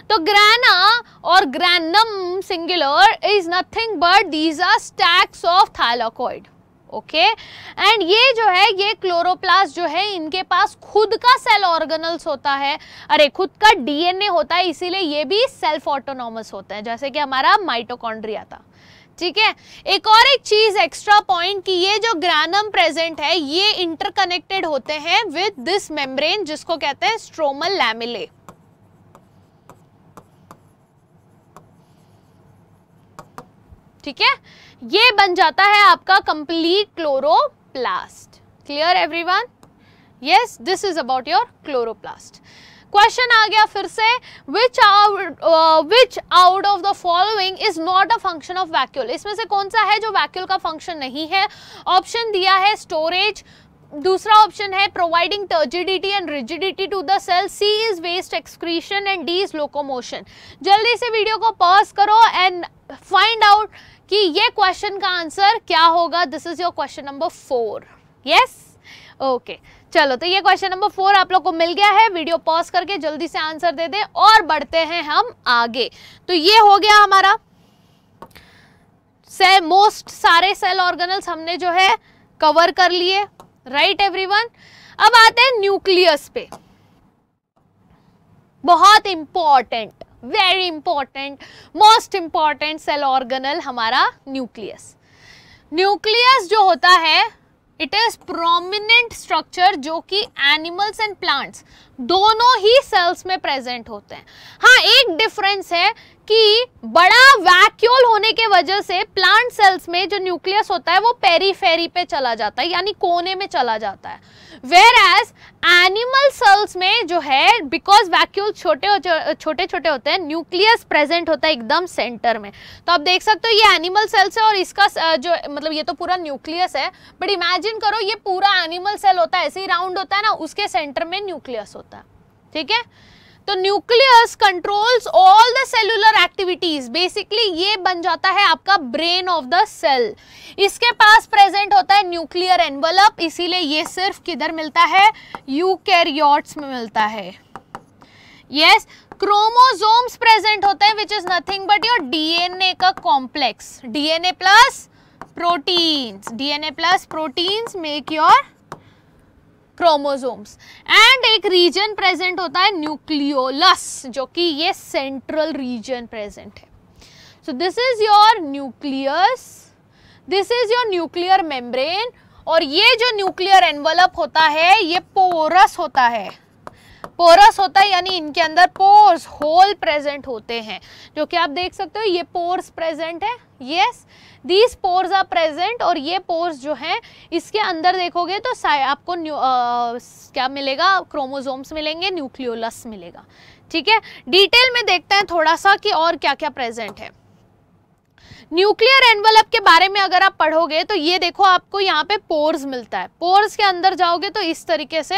तो ग्राना और granum singular is nothing but these are stacks of thylakoid okay and ये जो है, ये क्लोरोप्लास्ट जो है, इनके पास खुद का सेल ऑर्गेनल्स होता है। अरे, खुद का डीएनए होता है, इसीलिए ये भी सेल्फ ऑटोनॉमस होता है, जैसे कि हमारा माइटोकॉन्ड्रिया था। ठीक है? एक और एक चीज़ एक्स्ट्रा पॉइंट कि ये जो ग्रैनम प्रेजेंट है, ये इंटरकनेक्टेड होते हैं विद दिस मेम्ब्रेन जिसको कहते हैं स्ट्रोमल लैमिले ठीक है? ये बन जाता है आपका complete chloroplast clear everyone yes this is about your chloroplast question आ गया फिर से. Which out which out of the following is not a function of vacuole इसमें से कौन सा है जो वैक्यूल का फ़ंक्शन नहीं है? ऑप्शन दिया है स्टोरेज दूसरा ऑप्शन है providing turgidity and rigidity to the cell C is waste excretion and D is locomotion जल्दी से वीडियो को पॉज करो एंड फाइंड आउट कि ये क्वेश्चन का आंसर क्या होगा? This is your question number four yes okay चलो तो ये क्वेश्चन नंबर फोर आप लोग को मिल गया है। वीडियो पॉज करके जल्दी से आंसर दे दे और बढ़ते हैं हम आगे। तो ये हो गया हमारा। से मोस्ट सारे सेल ऑर्गेनल्स हमने जो है कवर कर लिए। राइट एवरीवन अब आते हैं न्यूक्लियस पे। बहुत important very important most important cell organelle हमारा न्यूक्लियस न्यूक्लियस जो होता है इट इज़ प्रोमिनेंट स्ट्रक्चर जो कि एनिमल्स एंड प्लांट्स दोनों ही सेल्स में प्रेजेंट होते हैं. हाँ एक डिफरेंस है कि बड़ा वैक्यूल होने के वजह से प्लांट सेल्स में जो न्यूक्लियस होता है, वो पेरीफेरी पे चला जाता है, यानी कोने में चला जाता है। वेर एज एनिमल सेल्स में जो है बिकॉज़ वैक्यूल छोटे छोटे छोटे होते हैं न्यूक्लियस प्रेजेंट होता है एकदम सेंटर में। तो आप देख सकते हो, ये एनिमल सेल्स है और इसका जो मतलब ये तो पूरा न्यूक्लियस है बट इमेजिन करो, ये पूरा एनिमल सेल होता है, ऐसे ही राउंड होता है ना, उसके सेंटर में न्यूक्लियस होता है। ठीक है? तो nucleus controls all the cellular activities basically ये बन जाता है आपका ब्रेन ऑफ़ द सेल इसके पास प्रेजेंट होता है न्यूक्लियर एनवलप इसीलिए ये सिर्फ़ किधर मिलता है? यूकैरियोट्स में मिलता है। यस क्रोमोसोम्स प्रेजेंट होते हैं which is nothing but your DNA का complex DNA plus proteins DNA plus proteins make your chromosomes and एक रीजन प्रेजेंट होता है न्यूक्लियोलस जो कि ये सेंट्रल रीजन प्रेजेंट है. So this is your nucleus this is your nuclear membrane और ये जो न्यूक्लियर एनवलप होता है, ये पोरस होता है. पोरस होता है यानी इनके अंदर पोर्स होल प्रेजेंट होते हैं. जो कि आप देख सकते हो, ये पोर्स प्रेजेंट है. Yes these pores are present और ये पोर्स जो हैं इसके अंदर देखोगे तो आपको आ, क्या मिलेगा? क्रोमोजोम्स मिलेंगे न्यूक्लियोलस मिलेगा। ठीक है? डिटेल में देखते हैं थोड़ा सा कि और क्या क्या प्रेजेंट है। न्यूक्लियर एनवलप के बारे में अगर आप पढ़ोगे तो ये देखो आपको यहाँ पे पोर्स मिलता है। पोर्स के अंदर जाओगे तो इस तरीके से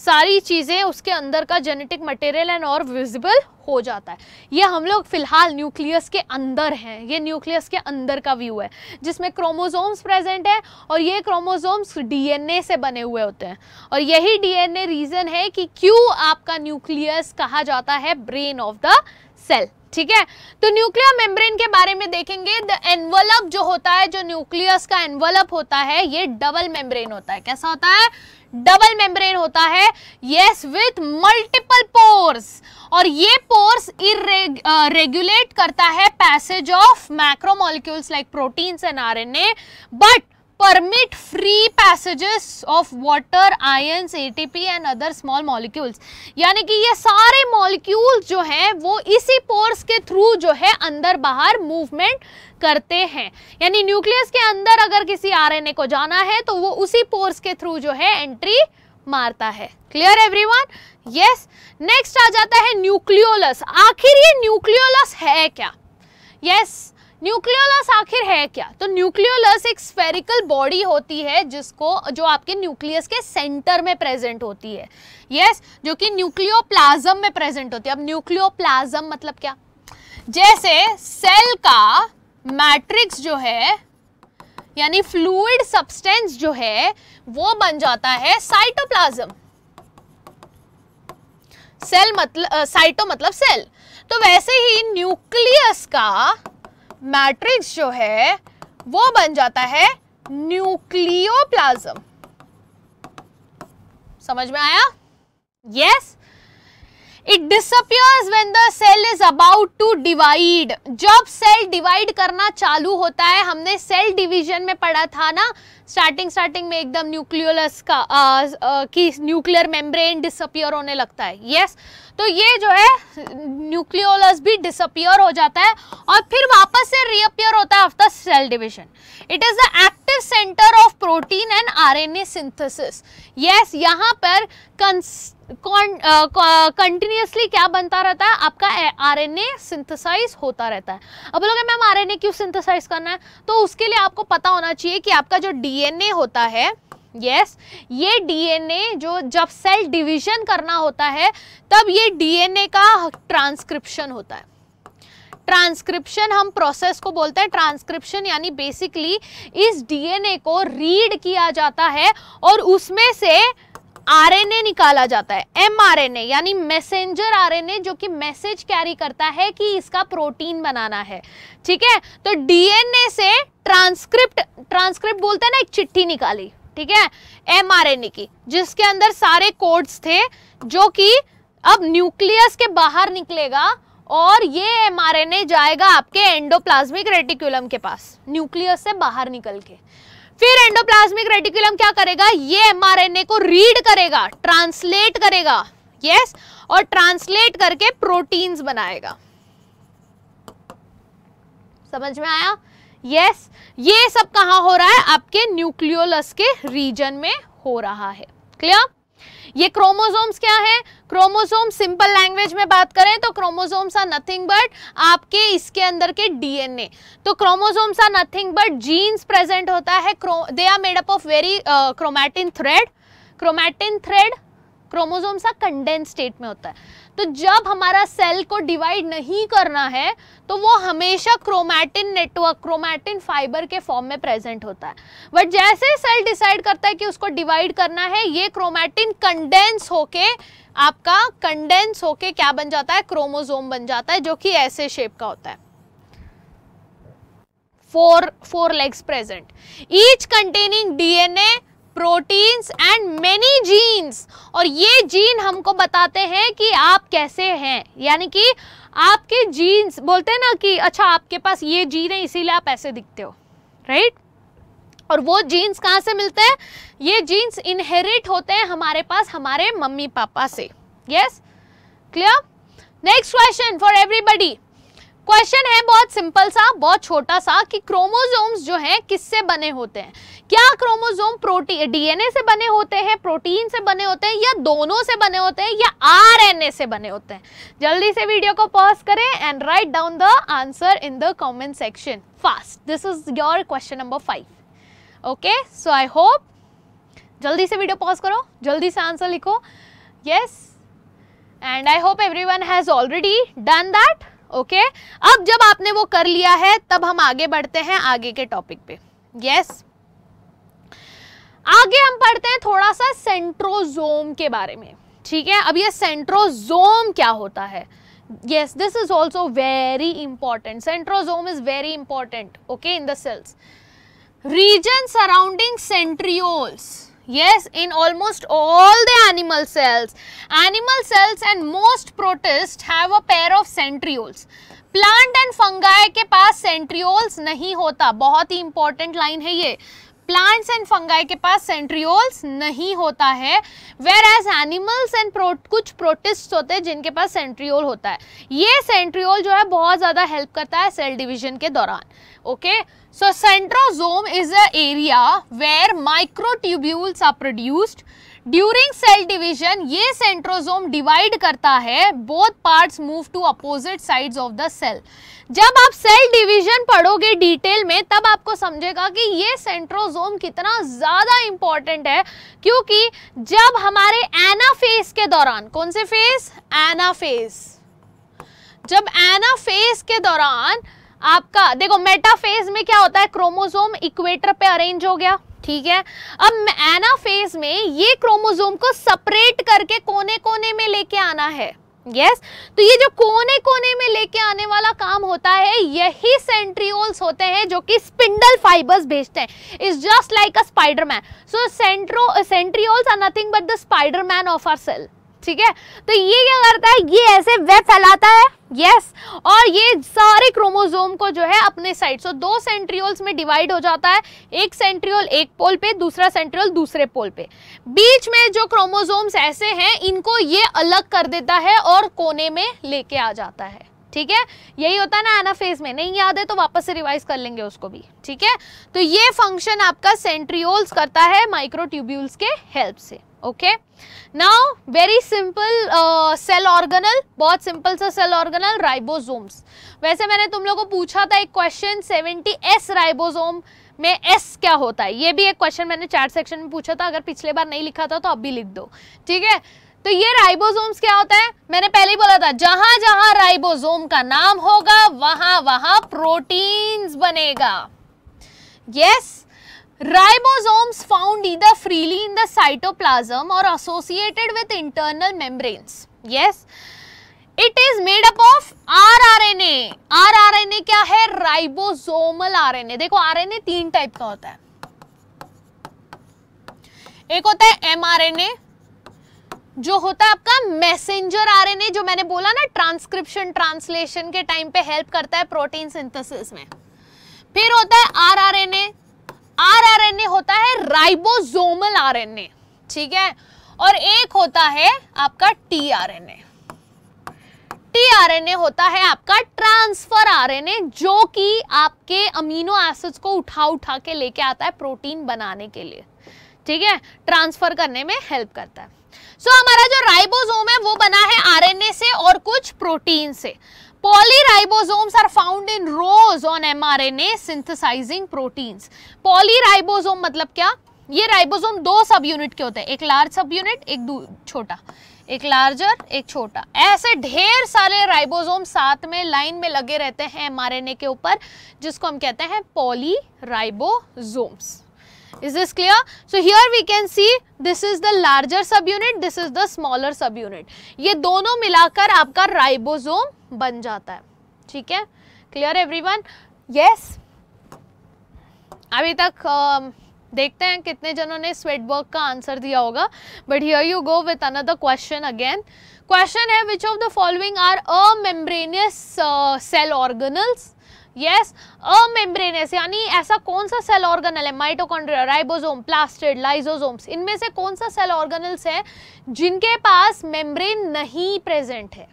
सारी चीज़ें उसके अंदर का जेनेटिक मटेरियल एंड और विजिबल हो जाता है। ये हम लोग फ़िलहाल न्यूक्लियस के अंदर हैं। ये न्यूक्लियस के अंदर का व्यू है, जिसमें क्रोमोजोम्स प्रेजेंट है और ये क्रोमोजोम्स डीएनए से बने हुए होते हैं। और यही डीएनए रीज़न है कि क्यों आपका न्यूक्लियस कहा जाता है ब्रेन ऑफ़ द सेल ठीक है? तो न्यूक्लियर मेम्ब्रेन के बारे में देखेंगे। द एनवलप जो होता है, जो न्यूक्लियस का एनवलप होता है, ये डबल मेम्ब्रेन होता है। कैसा होता है? डबल मेम्ब्रेन होता है। यस विथ मल्टीपल पोर्स और ये पोर्स रेगुलेट करता है passage of macromolecules like proteins and RNA but permit free passages of water ions ATP and other small molecules. यानी कि ये सारे molecules जो हैं वो इसी pores के थ्रू जो है अंदर बाहर मूवमेंट करते हैं। यानी न्यूक्लियस के अंदर अगर किसी आरएनए को जाना है तो वो उसी पोर्स के थ्रू जो है एंट्री मारता है। क्लियर एवरीवन यस नेक्स्ट आ जाता है न्यूक्लियोलस आखिर ये न्यूक्लियोलस है क्या? यस yes, न्यूक्लियोलस आखिर है क्या? तो न्यूक्लियोलस एक स्फेरिकल बॉडी होती है जिसको जो आपके न्यूक्लियस के सेंटर में प्रेजेंट होती है। यस yes, जो कि न्यूक्लियोप्लाज्म में प्रेजेंट होती है। अब न्यूक्लियोप्लाज्म मतलब क्या? जैसे सेल का मैट्रिक्स जो है यानी फ्लूइड सब्सटेंस जो है वो बन जाता है साइटोप्लाज्म सेल मतलब साइटो मतलब सेल तो वैसे ही न्यूक्लियस का मैट्रिक्स जो है, वो बन जाता है न्यूक्लियोप्लाज्म। समझ में आया? Yes it disappears when the cell is about to divide जब सेल डिवाइड करना चालू होता है, हमने सेल डिवीज़न में पढ़ा था ना स्टार्टिंग स्टार्टिंग में एकदम न्यूक्लियोलस का की न्यूक्लियर मेम्ब्रेन डिसअपियर होने लगता है। Yes yes? तो ये जो है न्यूक्लियोलस भी डिसअपियर हो जाता है और फिर वापस से रीअपियर होता है after cell division it is the active centre of protein and RNA synthesis yes यहाँ पर कंटिन्यूसली क्या बनता रहता है? आपका आरएनए सिंथेसाइज होता रहता है. अब लोग मैम आरएनए क्यों सिंथेसाइज करना है? तो उसके लिए आपको पता होना चाहिए कि आपका जो डीएनए होता है यस ये डीएनए जो जब सेल डिवीज़न करना होता है, तब ये डीएनए का ट्रांसक्रिप्शन होता है। ट्रांसक्रिप्शन हम प्रोसेस को बोलते हैं। ट्रांसक्रिप्शन यानी बेसिकली इस डीएनए को रीड किया जाता है और उसमें से आरएनए निकाला जाता है। एमआरएनए यानी मैसेंजर आरएनए जो कि मैसेज कैरी करता है कि इसका प्रोटीन बनाना है। ठीक है? तो डीएनए से ट्रांसक्रिप्ट ट्रांसक्रिप्ट बोलते हैं ना, एक चिट्ठी निकाली। ठीक है? एमआरएनए की, जिसके अंदर सारे कोड्स थे, जो कि अब न्यूक्लियस के बाहर निकलेगा और ये एमआरएनए जाएगा आपके एंडोप्लाज्मिक रेटिकुलम के पास न्यूक्लियस से बाहर निकल के। फिर एंडोप्लाज्मिक रेटिकुलम क्या करेगा? ये एमआरएनए को रीड करेगा ट्रांसलेट करेगा यस और ट्रांसलेट करके प्रोटीन्स बनाएगा। समझ में आया? यस ये सब कहा हो रहा है? आपके न्यूक्लियोलस के रीजन में हो रहा है। क्लियर ये क्रोमोसोम्स क्या है? क्रोमोसोम सिंपल लैंग्वेज में बात करें तो क्रोमोसोम्स आर नथिंग बट आपके इसके अंदर के डीएनए तो chromosomes are nothing but genes present होता है। They are made up of very chromatin thread chromatin thread chromosome सा कंडेंस स्टेट में होता है। तो जब हमारा सेल को डिवाइड नहीं करना है तो वो हमेशा क्रोमैटिन नेटवर्क क्रोमैटिन फाइबर के फॉर्म में प्रेजेंट होता है। बट जैसे सेल डिसाइड करता है कि उसको डिवाइड करना है, ये क्रोमैटिन कंडेंस होके, आपका कंडेंस होके क्या बन जाता है? क्रोमोजोम बन जाता है, जो कि ऐसे शेप का होता है। Four four legs present each containing DNA proteins and many genes और ये जीन हमको बताते हैं कि आप कैसे हैं। यानी कि आपके जीन्स बोलते हैं ना कि अच्छा आपके पास ये जीन है, इसीलिए आप ऐसे दिखते हो। Right right? और वो जीन्स कहाँ से मिलते हैं? ये जीन्स इनहेरिट होते हैं हमारे पास, हमारे मम्मी पापा से। Yes clear next question for everybody question है बहुत सिंपल सा, बहुत छोटा सा कि क्रोमोसोम्स जो हैं किससे बने होते हैं? क्या क्रोमोसोम प्रोटीन डीएनए से बने होते हैं, प्रोटीन से बने होते हैं, या दोनों से बने होते हैं, या आरएनए से बने होते हैं? जल्दी से वीडियो को पॉज करें and write down the answer in the comment section fast this is your question number five okay so I hope जल्दी से वीडियो पॉज करो, जल्दी से आंसर लिखो। Yes and I hope everyone has already done that okay अब जब आपने वो कर लिया है, तब हम आगे बढ़ते हैं आगे के टॉपिक पे। यस आगे हम पढ़ते हैं थोड़ा सा सेंट्रोजोम के बारे में। ठीक है? अब ये सेंट्रोजोम क्या होता है? Yes this is also very important centrosome is very important okay in the cells region surrounding centrioles yes, in almost all the animal cells. Animal cells and most protists have a pair of centrioles. Plant and fungi के पास centrioles नहीं होता। बहुत ही important line है ये। Plants and fungi के पास सेंट्रियोल्स नहीं होता है। वेर एज एनिमल्स एंड कुछ प्रोटिस्ट होते हैं जिनके पास सेंट्रियोल होता है। ये सेंट्रियोल जो है बहुत ज़्यादा हेल्प करता है सेल डिविजन के दौरान। Okay so centrosome is a area where microtubules are produced during cell division ये सेंट्रोजोम डिवाइड करता है both parts move to opposite sides of the cell जब आप सेल डिवीज़न पढ़ोगे डिटेल में, तब आपको समझेगा कि ये सेंट्रोजोम कितना ज़्यादा इंपॉर्टेंट है, क्योंकि जब हमारे एनाफेज के दौरान, कौन से फ़ेज़ एनाफेज जब एनाफेज के दौरान आपका, देखो मेटाफेज में क्या होता है? क्रोमोजोम इक्वेटर पे अरेंज हो गया, ठीक है? अब एनाफेज में ये क्रोमोजोम को सेपरेट करके कोने कोने में लेके आना है यस yes? तो ये जो कोने कोने में लेके आने वाला काम होता है, यही सेंट्रियोल्स होते हैं जो कि स्पिंडल फाइबर्स भेजते हैं। Is just like a Spiderman so centro centrioles are nothing but the Spiderman of our cell ठीक है? तो ये क्या करता है? ये ऐसे वेब फैलाता है। यस yes, और ये सारे क्रोमोजोम को जो है अपने साइड सो so, दो सेंट्रियोल्स में डिवाइड हो जाता है। एक सेंट्रियोल एक पोल पे दूसरा सेंट्रियोल दूसरे पोल पे। बीच में जो क्रोमोजोम्स ऐसे हैं इनको ये अलग कर देता है और कोने में लेके आ जाता है। ठीक है? यही होता है ना एनाफेज में। नहीं याद है तो वापस से रिवाइज कर लेंगे उसको भी। ठीक है? तो ये फ़ंक्शन आपका सेंट्रियोल्स करता है माइक्रोट्यूब्यूल्स के हेल्प से। Okay now very simple cell organelle बहुत सिंपल सा सेल ऑर्गेनल राइबोसोम्स वैसे मैंने तुम लोगों को पूछा था एक क्वेश्चन 70 एस राइबोसोम में एस क्या होता है? ये भी एक क्वेश्चन मैंने चैट सेक्शन में पूछा था, अगर पिछले बार नहीं लिखा था तो अब भी लिख दो, ठीक है? तो ये राइबोसोम्स क्या होता है? मैंने पहले ही बोला था, जहाँ जहाँ राइबोसोम का नाम होगा, वहाँ वहाँ प्रोटीन्स बनेगा। Yes Ribosomes found either freely in the cytoplasm or associated with internal membranes. Yes. It is made up of rRNA. rRNA क्या है राइबोसोमल आरएनए देखो आरएनए तीन टाइप का होता है एक होता है एमआरएनए जो होता है आपका मैसेंजर आरएनए जो मैंने बोला ना ट्रांसक्रिप्शन ट्रांसलेशन के टाइम पे हेल्प करता है प्रोटीन सिंथेसिस में फिर होता है आरआरएनए आरआरएनए होता है राइबोसोमल आरएनए ठीक है? और एक होता है आपका टीआरएनए। टीआरएनए होता है आपका ट्रांसफ़र आरएनए जो कि आपके अमीनो एसिड्स को उठा उठा के लेके आता है प्रोटीन बनाने के लिए ठीक है? ट्रांसफ़र करने में हेल्प करता है। सो so, हमारा जो राइबोसोम है वो बना है आरएनए से और कुछ प्रोटीन से। Polyribosomes are found in rows on mRNA synthesizing proteins. Polyribosome मतलब क्या? ये राइबोसोम दो सब यूनिट के होते हैं। एक लार्ज सब यूनिट एक छोटा। एक लार्जर एक छोटा। ऐसे ढेर सारे राइबोसोम साथ में लाइन में लगे रहते हैं एमआरएनए के ऊपर, जिसको हम कहते हैं पॉलीराइबोसोम्स is this clear? So, here we can see this is the larger subunit, this is the smaller subunit. ये दोनों मिलाकर आपका राइबोसोम बन जाता है। ठीक है? क्लियर एवरीवन यस अभी तक देखते हैं कितने जनों ने स्वेटबर्ग का आंसर दिया होगा। But here you go with another question again question है which of the following are amembranous cell organelles yes amembranous यानी ऐसा कौन सा सेल ऑर्गेनल है? माइटोकॉन्ड्रिया राइबोसोम प्लास्टिड लाइजोसोम्स इनमें से कौन सा सेल ऑर्गेनल्स है जिनके पास मेम्ब्रेन नहीं प्रेजेंट है?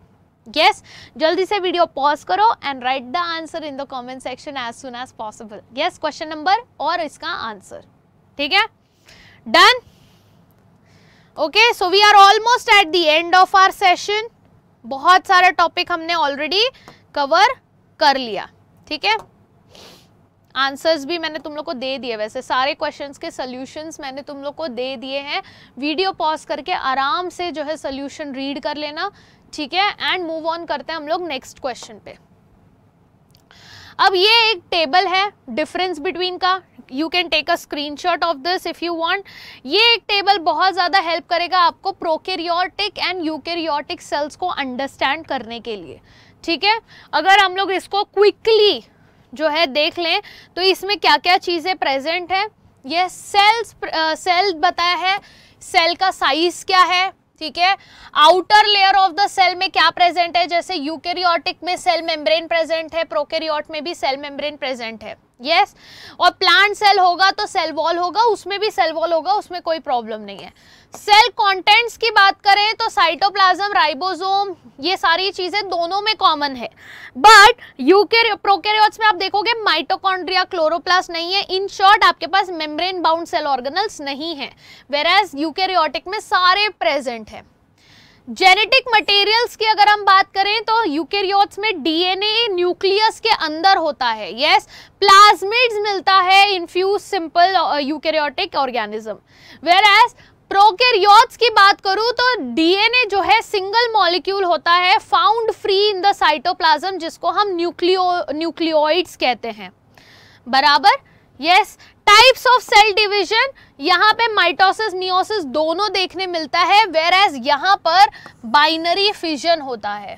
यस yes, जल्दी से वीडियो पॉज करो and write the answer in the comment section as soon as possible yes question number और इसका आंसर ठीक है? Done okay so we are almost at the end of our session बहुत सारा topic हमने already cover कर लिया. ठीक है? आंसर्स भी मैंने तुम लोग को दे दिए वैसे। सारे क्वेश्चंस के सॉल्यूशंस मैंने तुम लोग को दे दिए हैं। वीडियो पॉज करके आराम से जो है सॉल्यूशन रीड कर लेना, ठीक है? एंड मूव ऑन करते हैं हम लोग नेक्स्ट क्वेश्चन पे। अब ये एक टेबल है डिफरेंस बिटवीन का। You can take a screenshot of this if you want ये एक टेबल बहुत ज़्यादा हेल्प करेगा आपको प्रोकेरियोटिक एंड यूकेरियोटिक सेल्स को अंडरस्टैंड करने के लिए। ठीक है? अगर हम लोग इसको क्विकली जो है देख लें तो इसमें क्या क्या चीज़ें प्रेजेंट है? यह सेल्स सेल बताया है। सेल का साइज़ क्या है? ठीक है? Outer layer of the cell में क्या प्रेजेंट है? जैसे यूकेरियोटिक में सेल मेम्ब्रेन प्रेजेंट है प्रोकेरियोट में भी सेल मेम्ब्रेन प्रेजेंट है। Yes yes? और प्लांट सेल होगा तो सेल वॉल होगा, उसमें भी सेल वॉल होगा, उसमें कोई प्रॉब्लम नहीं है। सेल कंटेंट्स की बात करें तो साइटोप्लाज्म राइबोसोम ये सारी चीज़ें दोनों में कॉमन है। बट यूके प्रोकैरियोट्स में आप देखोगे माइटोकॉन्ड्रिया क्लोरोप्लास्ट नहीं है। इन शॉर्ट आपके पास मेम्ब्रेन बाउंड सेल ऑर्गेनल्स नहीं है। वेर एज यूकेरियोटिक में सारे प्रेजेंट है। जेनेटिक मटेरियल्स की अगर हम बात करें तो यूकेरियोट्स में डीएनए न्यूक्लियस के अंदर होता है। यस yes, प्लाज्मिड्स मिलता है in fungi simple eukaryotic organism whereas prokaryotes की बात करूँ तो डीएनए जो है सिंगल मॉलिक्यूल होता है found free in the cytoplasm जिसको हम न्यूक्लियो न्यूक्लियोइड्स कहते हैं। बराबर? Yes types of cell division यहाँ पे माइटोसिस मियोसिस दोनों देखने मिलता है वेर एज यहाँ पर बाइनरी फिजन होता है।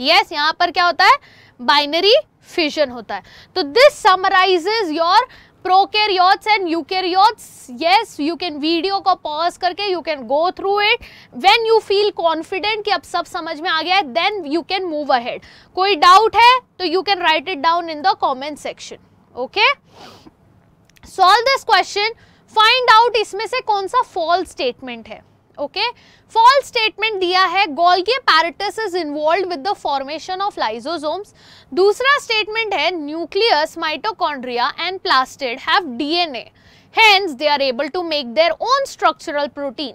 यस yes, यहाँ पर क्या होता है? बाइनरी फिजन होता है। तो this summarises your prokaryotes and eukaryotes yes you can video को पॉज करके you can go through it when you feel confident कि अब सब समझ में आ गया है then you can move ahead कोई डाउट है तो you can write it down in the comment section okay solve this question find out इसमें से कौन सा फॉल्स स्टेटमेंट है ओके फॉल्स स्टेटमेंट दिया है Golgi apparatus is involve with the formation of lysosomes दूसरा स्टेटमेंट है nucleus mitochondria and plastid have DNA hence they are able to make their own structural protein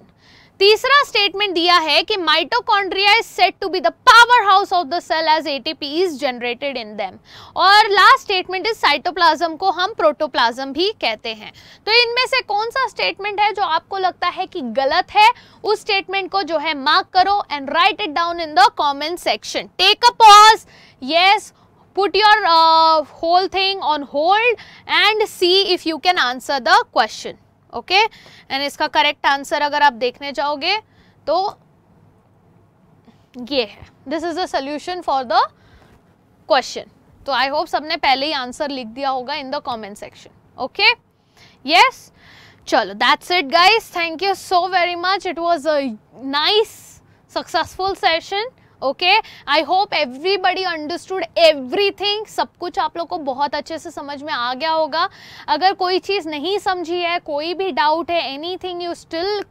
तीसरा statement दिया है कि mitochondria is set to be the powerhouse of the cell as ATP is generated in them और last statement is cytoplasm को हम protoplasm भी कहते हैं। तो इनमें से कौन सा स्टेटमेंट है जो आपको लगता है कि गलत है? उस स्टेटमेंट को जो है मार्क करो and write it down in the comment section take a pause yes put your uh, whole thing on hold and see if you can answer the question. Okay? And इसका correct answer अगर आप देखने जाओगे तो ये है। This is the solution for the question तो I hope सबने पहले ही आंसर लिख दिया होगा in the comment section okay? Yes चलो that's it guys thank you so very much it was a nice successful session okay I hope everybody understood everything सब कुछ आप लोग को बहुत अच्छे से समझ में आ गया होगा। अगर कोई चीज़ नहीं समझी है, कोई भी डाउट है anything you still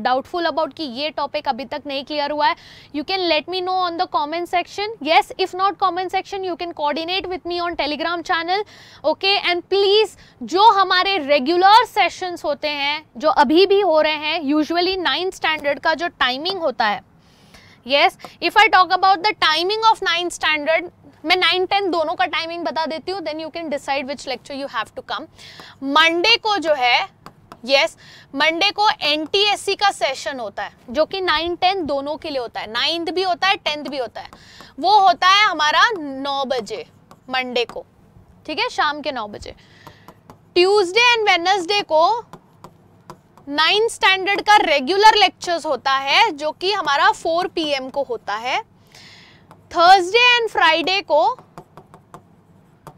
doubtful about कि ये टॉपिक अभी तक नहीं क्लियर हुआ है you can let me know on the comment section yes if not comment section you can coordinate with me on Telegram channel okay and please जो हमारे regular sessions होते हैं, जो अभी भी हो रहे हैं यूजुअली नाइन्थ स्टैंडर्ड का जो टाइमिंग होता है yes, if i talk about the timing of ninth standard, मैं नाइन टेन दोनों का टाइमिंग बता देती हूँ then you can decide which lecture you have to come Monday को जो है यस मंडे को एनटीएससी का सेशन होता है, जो कि नाइन टेन दोनों के लिए होता है. नाइन्थ भी होता है टेंथ भी होता है. वो होता है हमारा नौ बजे मंडे को. ठीक है? शाम के नौ बजे. ट्यूसडे एंड वेनसडे को नाइन्थ स्टैंडर्ड का रेगुलर लेक्चर्स होता है, जो कि हमारा 4 पीएम को होता है। थर्सडे एंड फ्राइडे को,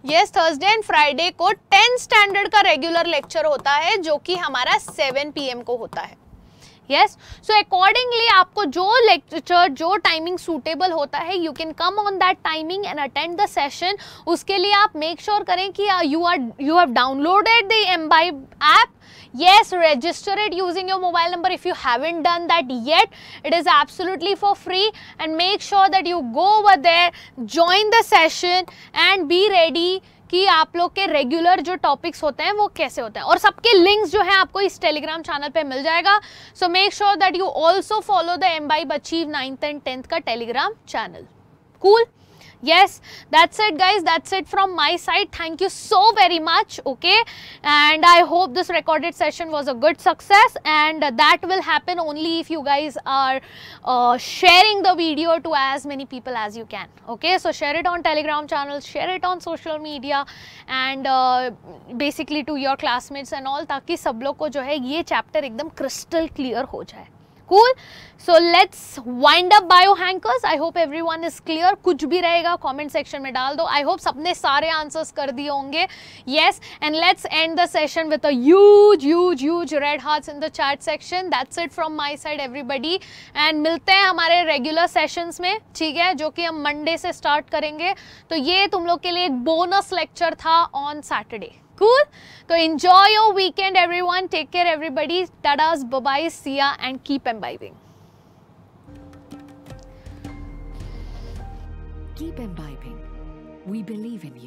यस, थर्सडे एंड फ्राइडे को टेंथ स्टैंडर्ड का रेगुलर लेक्चर होता है, जो कि हमारा सेवन पी को होता है। यस सो अकॉर्डिंगली आपको जो लेक्चर, जो टाइमिंग सूटेबल होता है you can come on that timing and attend the session उसके लिए आप मेक श्योर sure करें कि you are you have downloaded the Embibe app yes register it using your mobile number if you haven't done that yet it is absolutely for free and make sure that you go over there join the session and be ready कि आप लोग के regular जो topics होते हैं वो कैसे होते हैं और सबके लिंक्स जो है आपको इस टेलीग्राम चैनल पे मिल जाएगा so make sure that you also follow the Embibe achieve ninth and tenth का Telegram channel cool cool? yes that's it guys. That's it from my side. Thank you so very much okay? And i hope this recorded session was a good success and that will happen only if you guys are uh, sharing the video to as many people as you can okay? So share it on telegram channel share it on social media and uh, basically to your classmates and all taki sab log ko jo hai ye chapter ekdam crystal clear ho jaye cool so let's wind up bio hankers I hope everyone is clear कुछ भी रहेगा comment section में डाल दो. I hope सबने सारे answers कर दिए होंगे. Yes and let's end the session with us use use red heart in the chat section that's it from my side everybody and मिलते हैं हमारे रेगुलर सेशन में, ठीक है, जो कि हम मंडे से स्टार्ट करेंगे. तो ये तुम लोग के लिए एक बोनस लेक्चर था on Saturday Cool? So enjoy your weekend everyone. Take care everybody. Tadas, bye-bye, see ya and keep imbibing. Keep imbibing. We believe in you.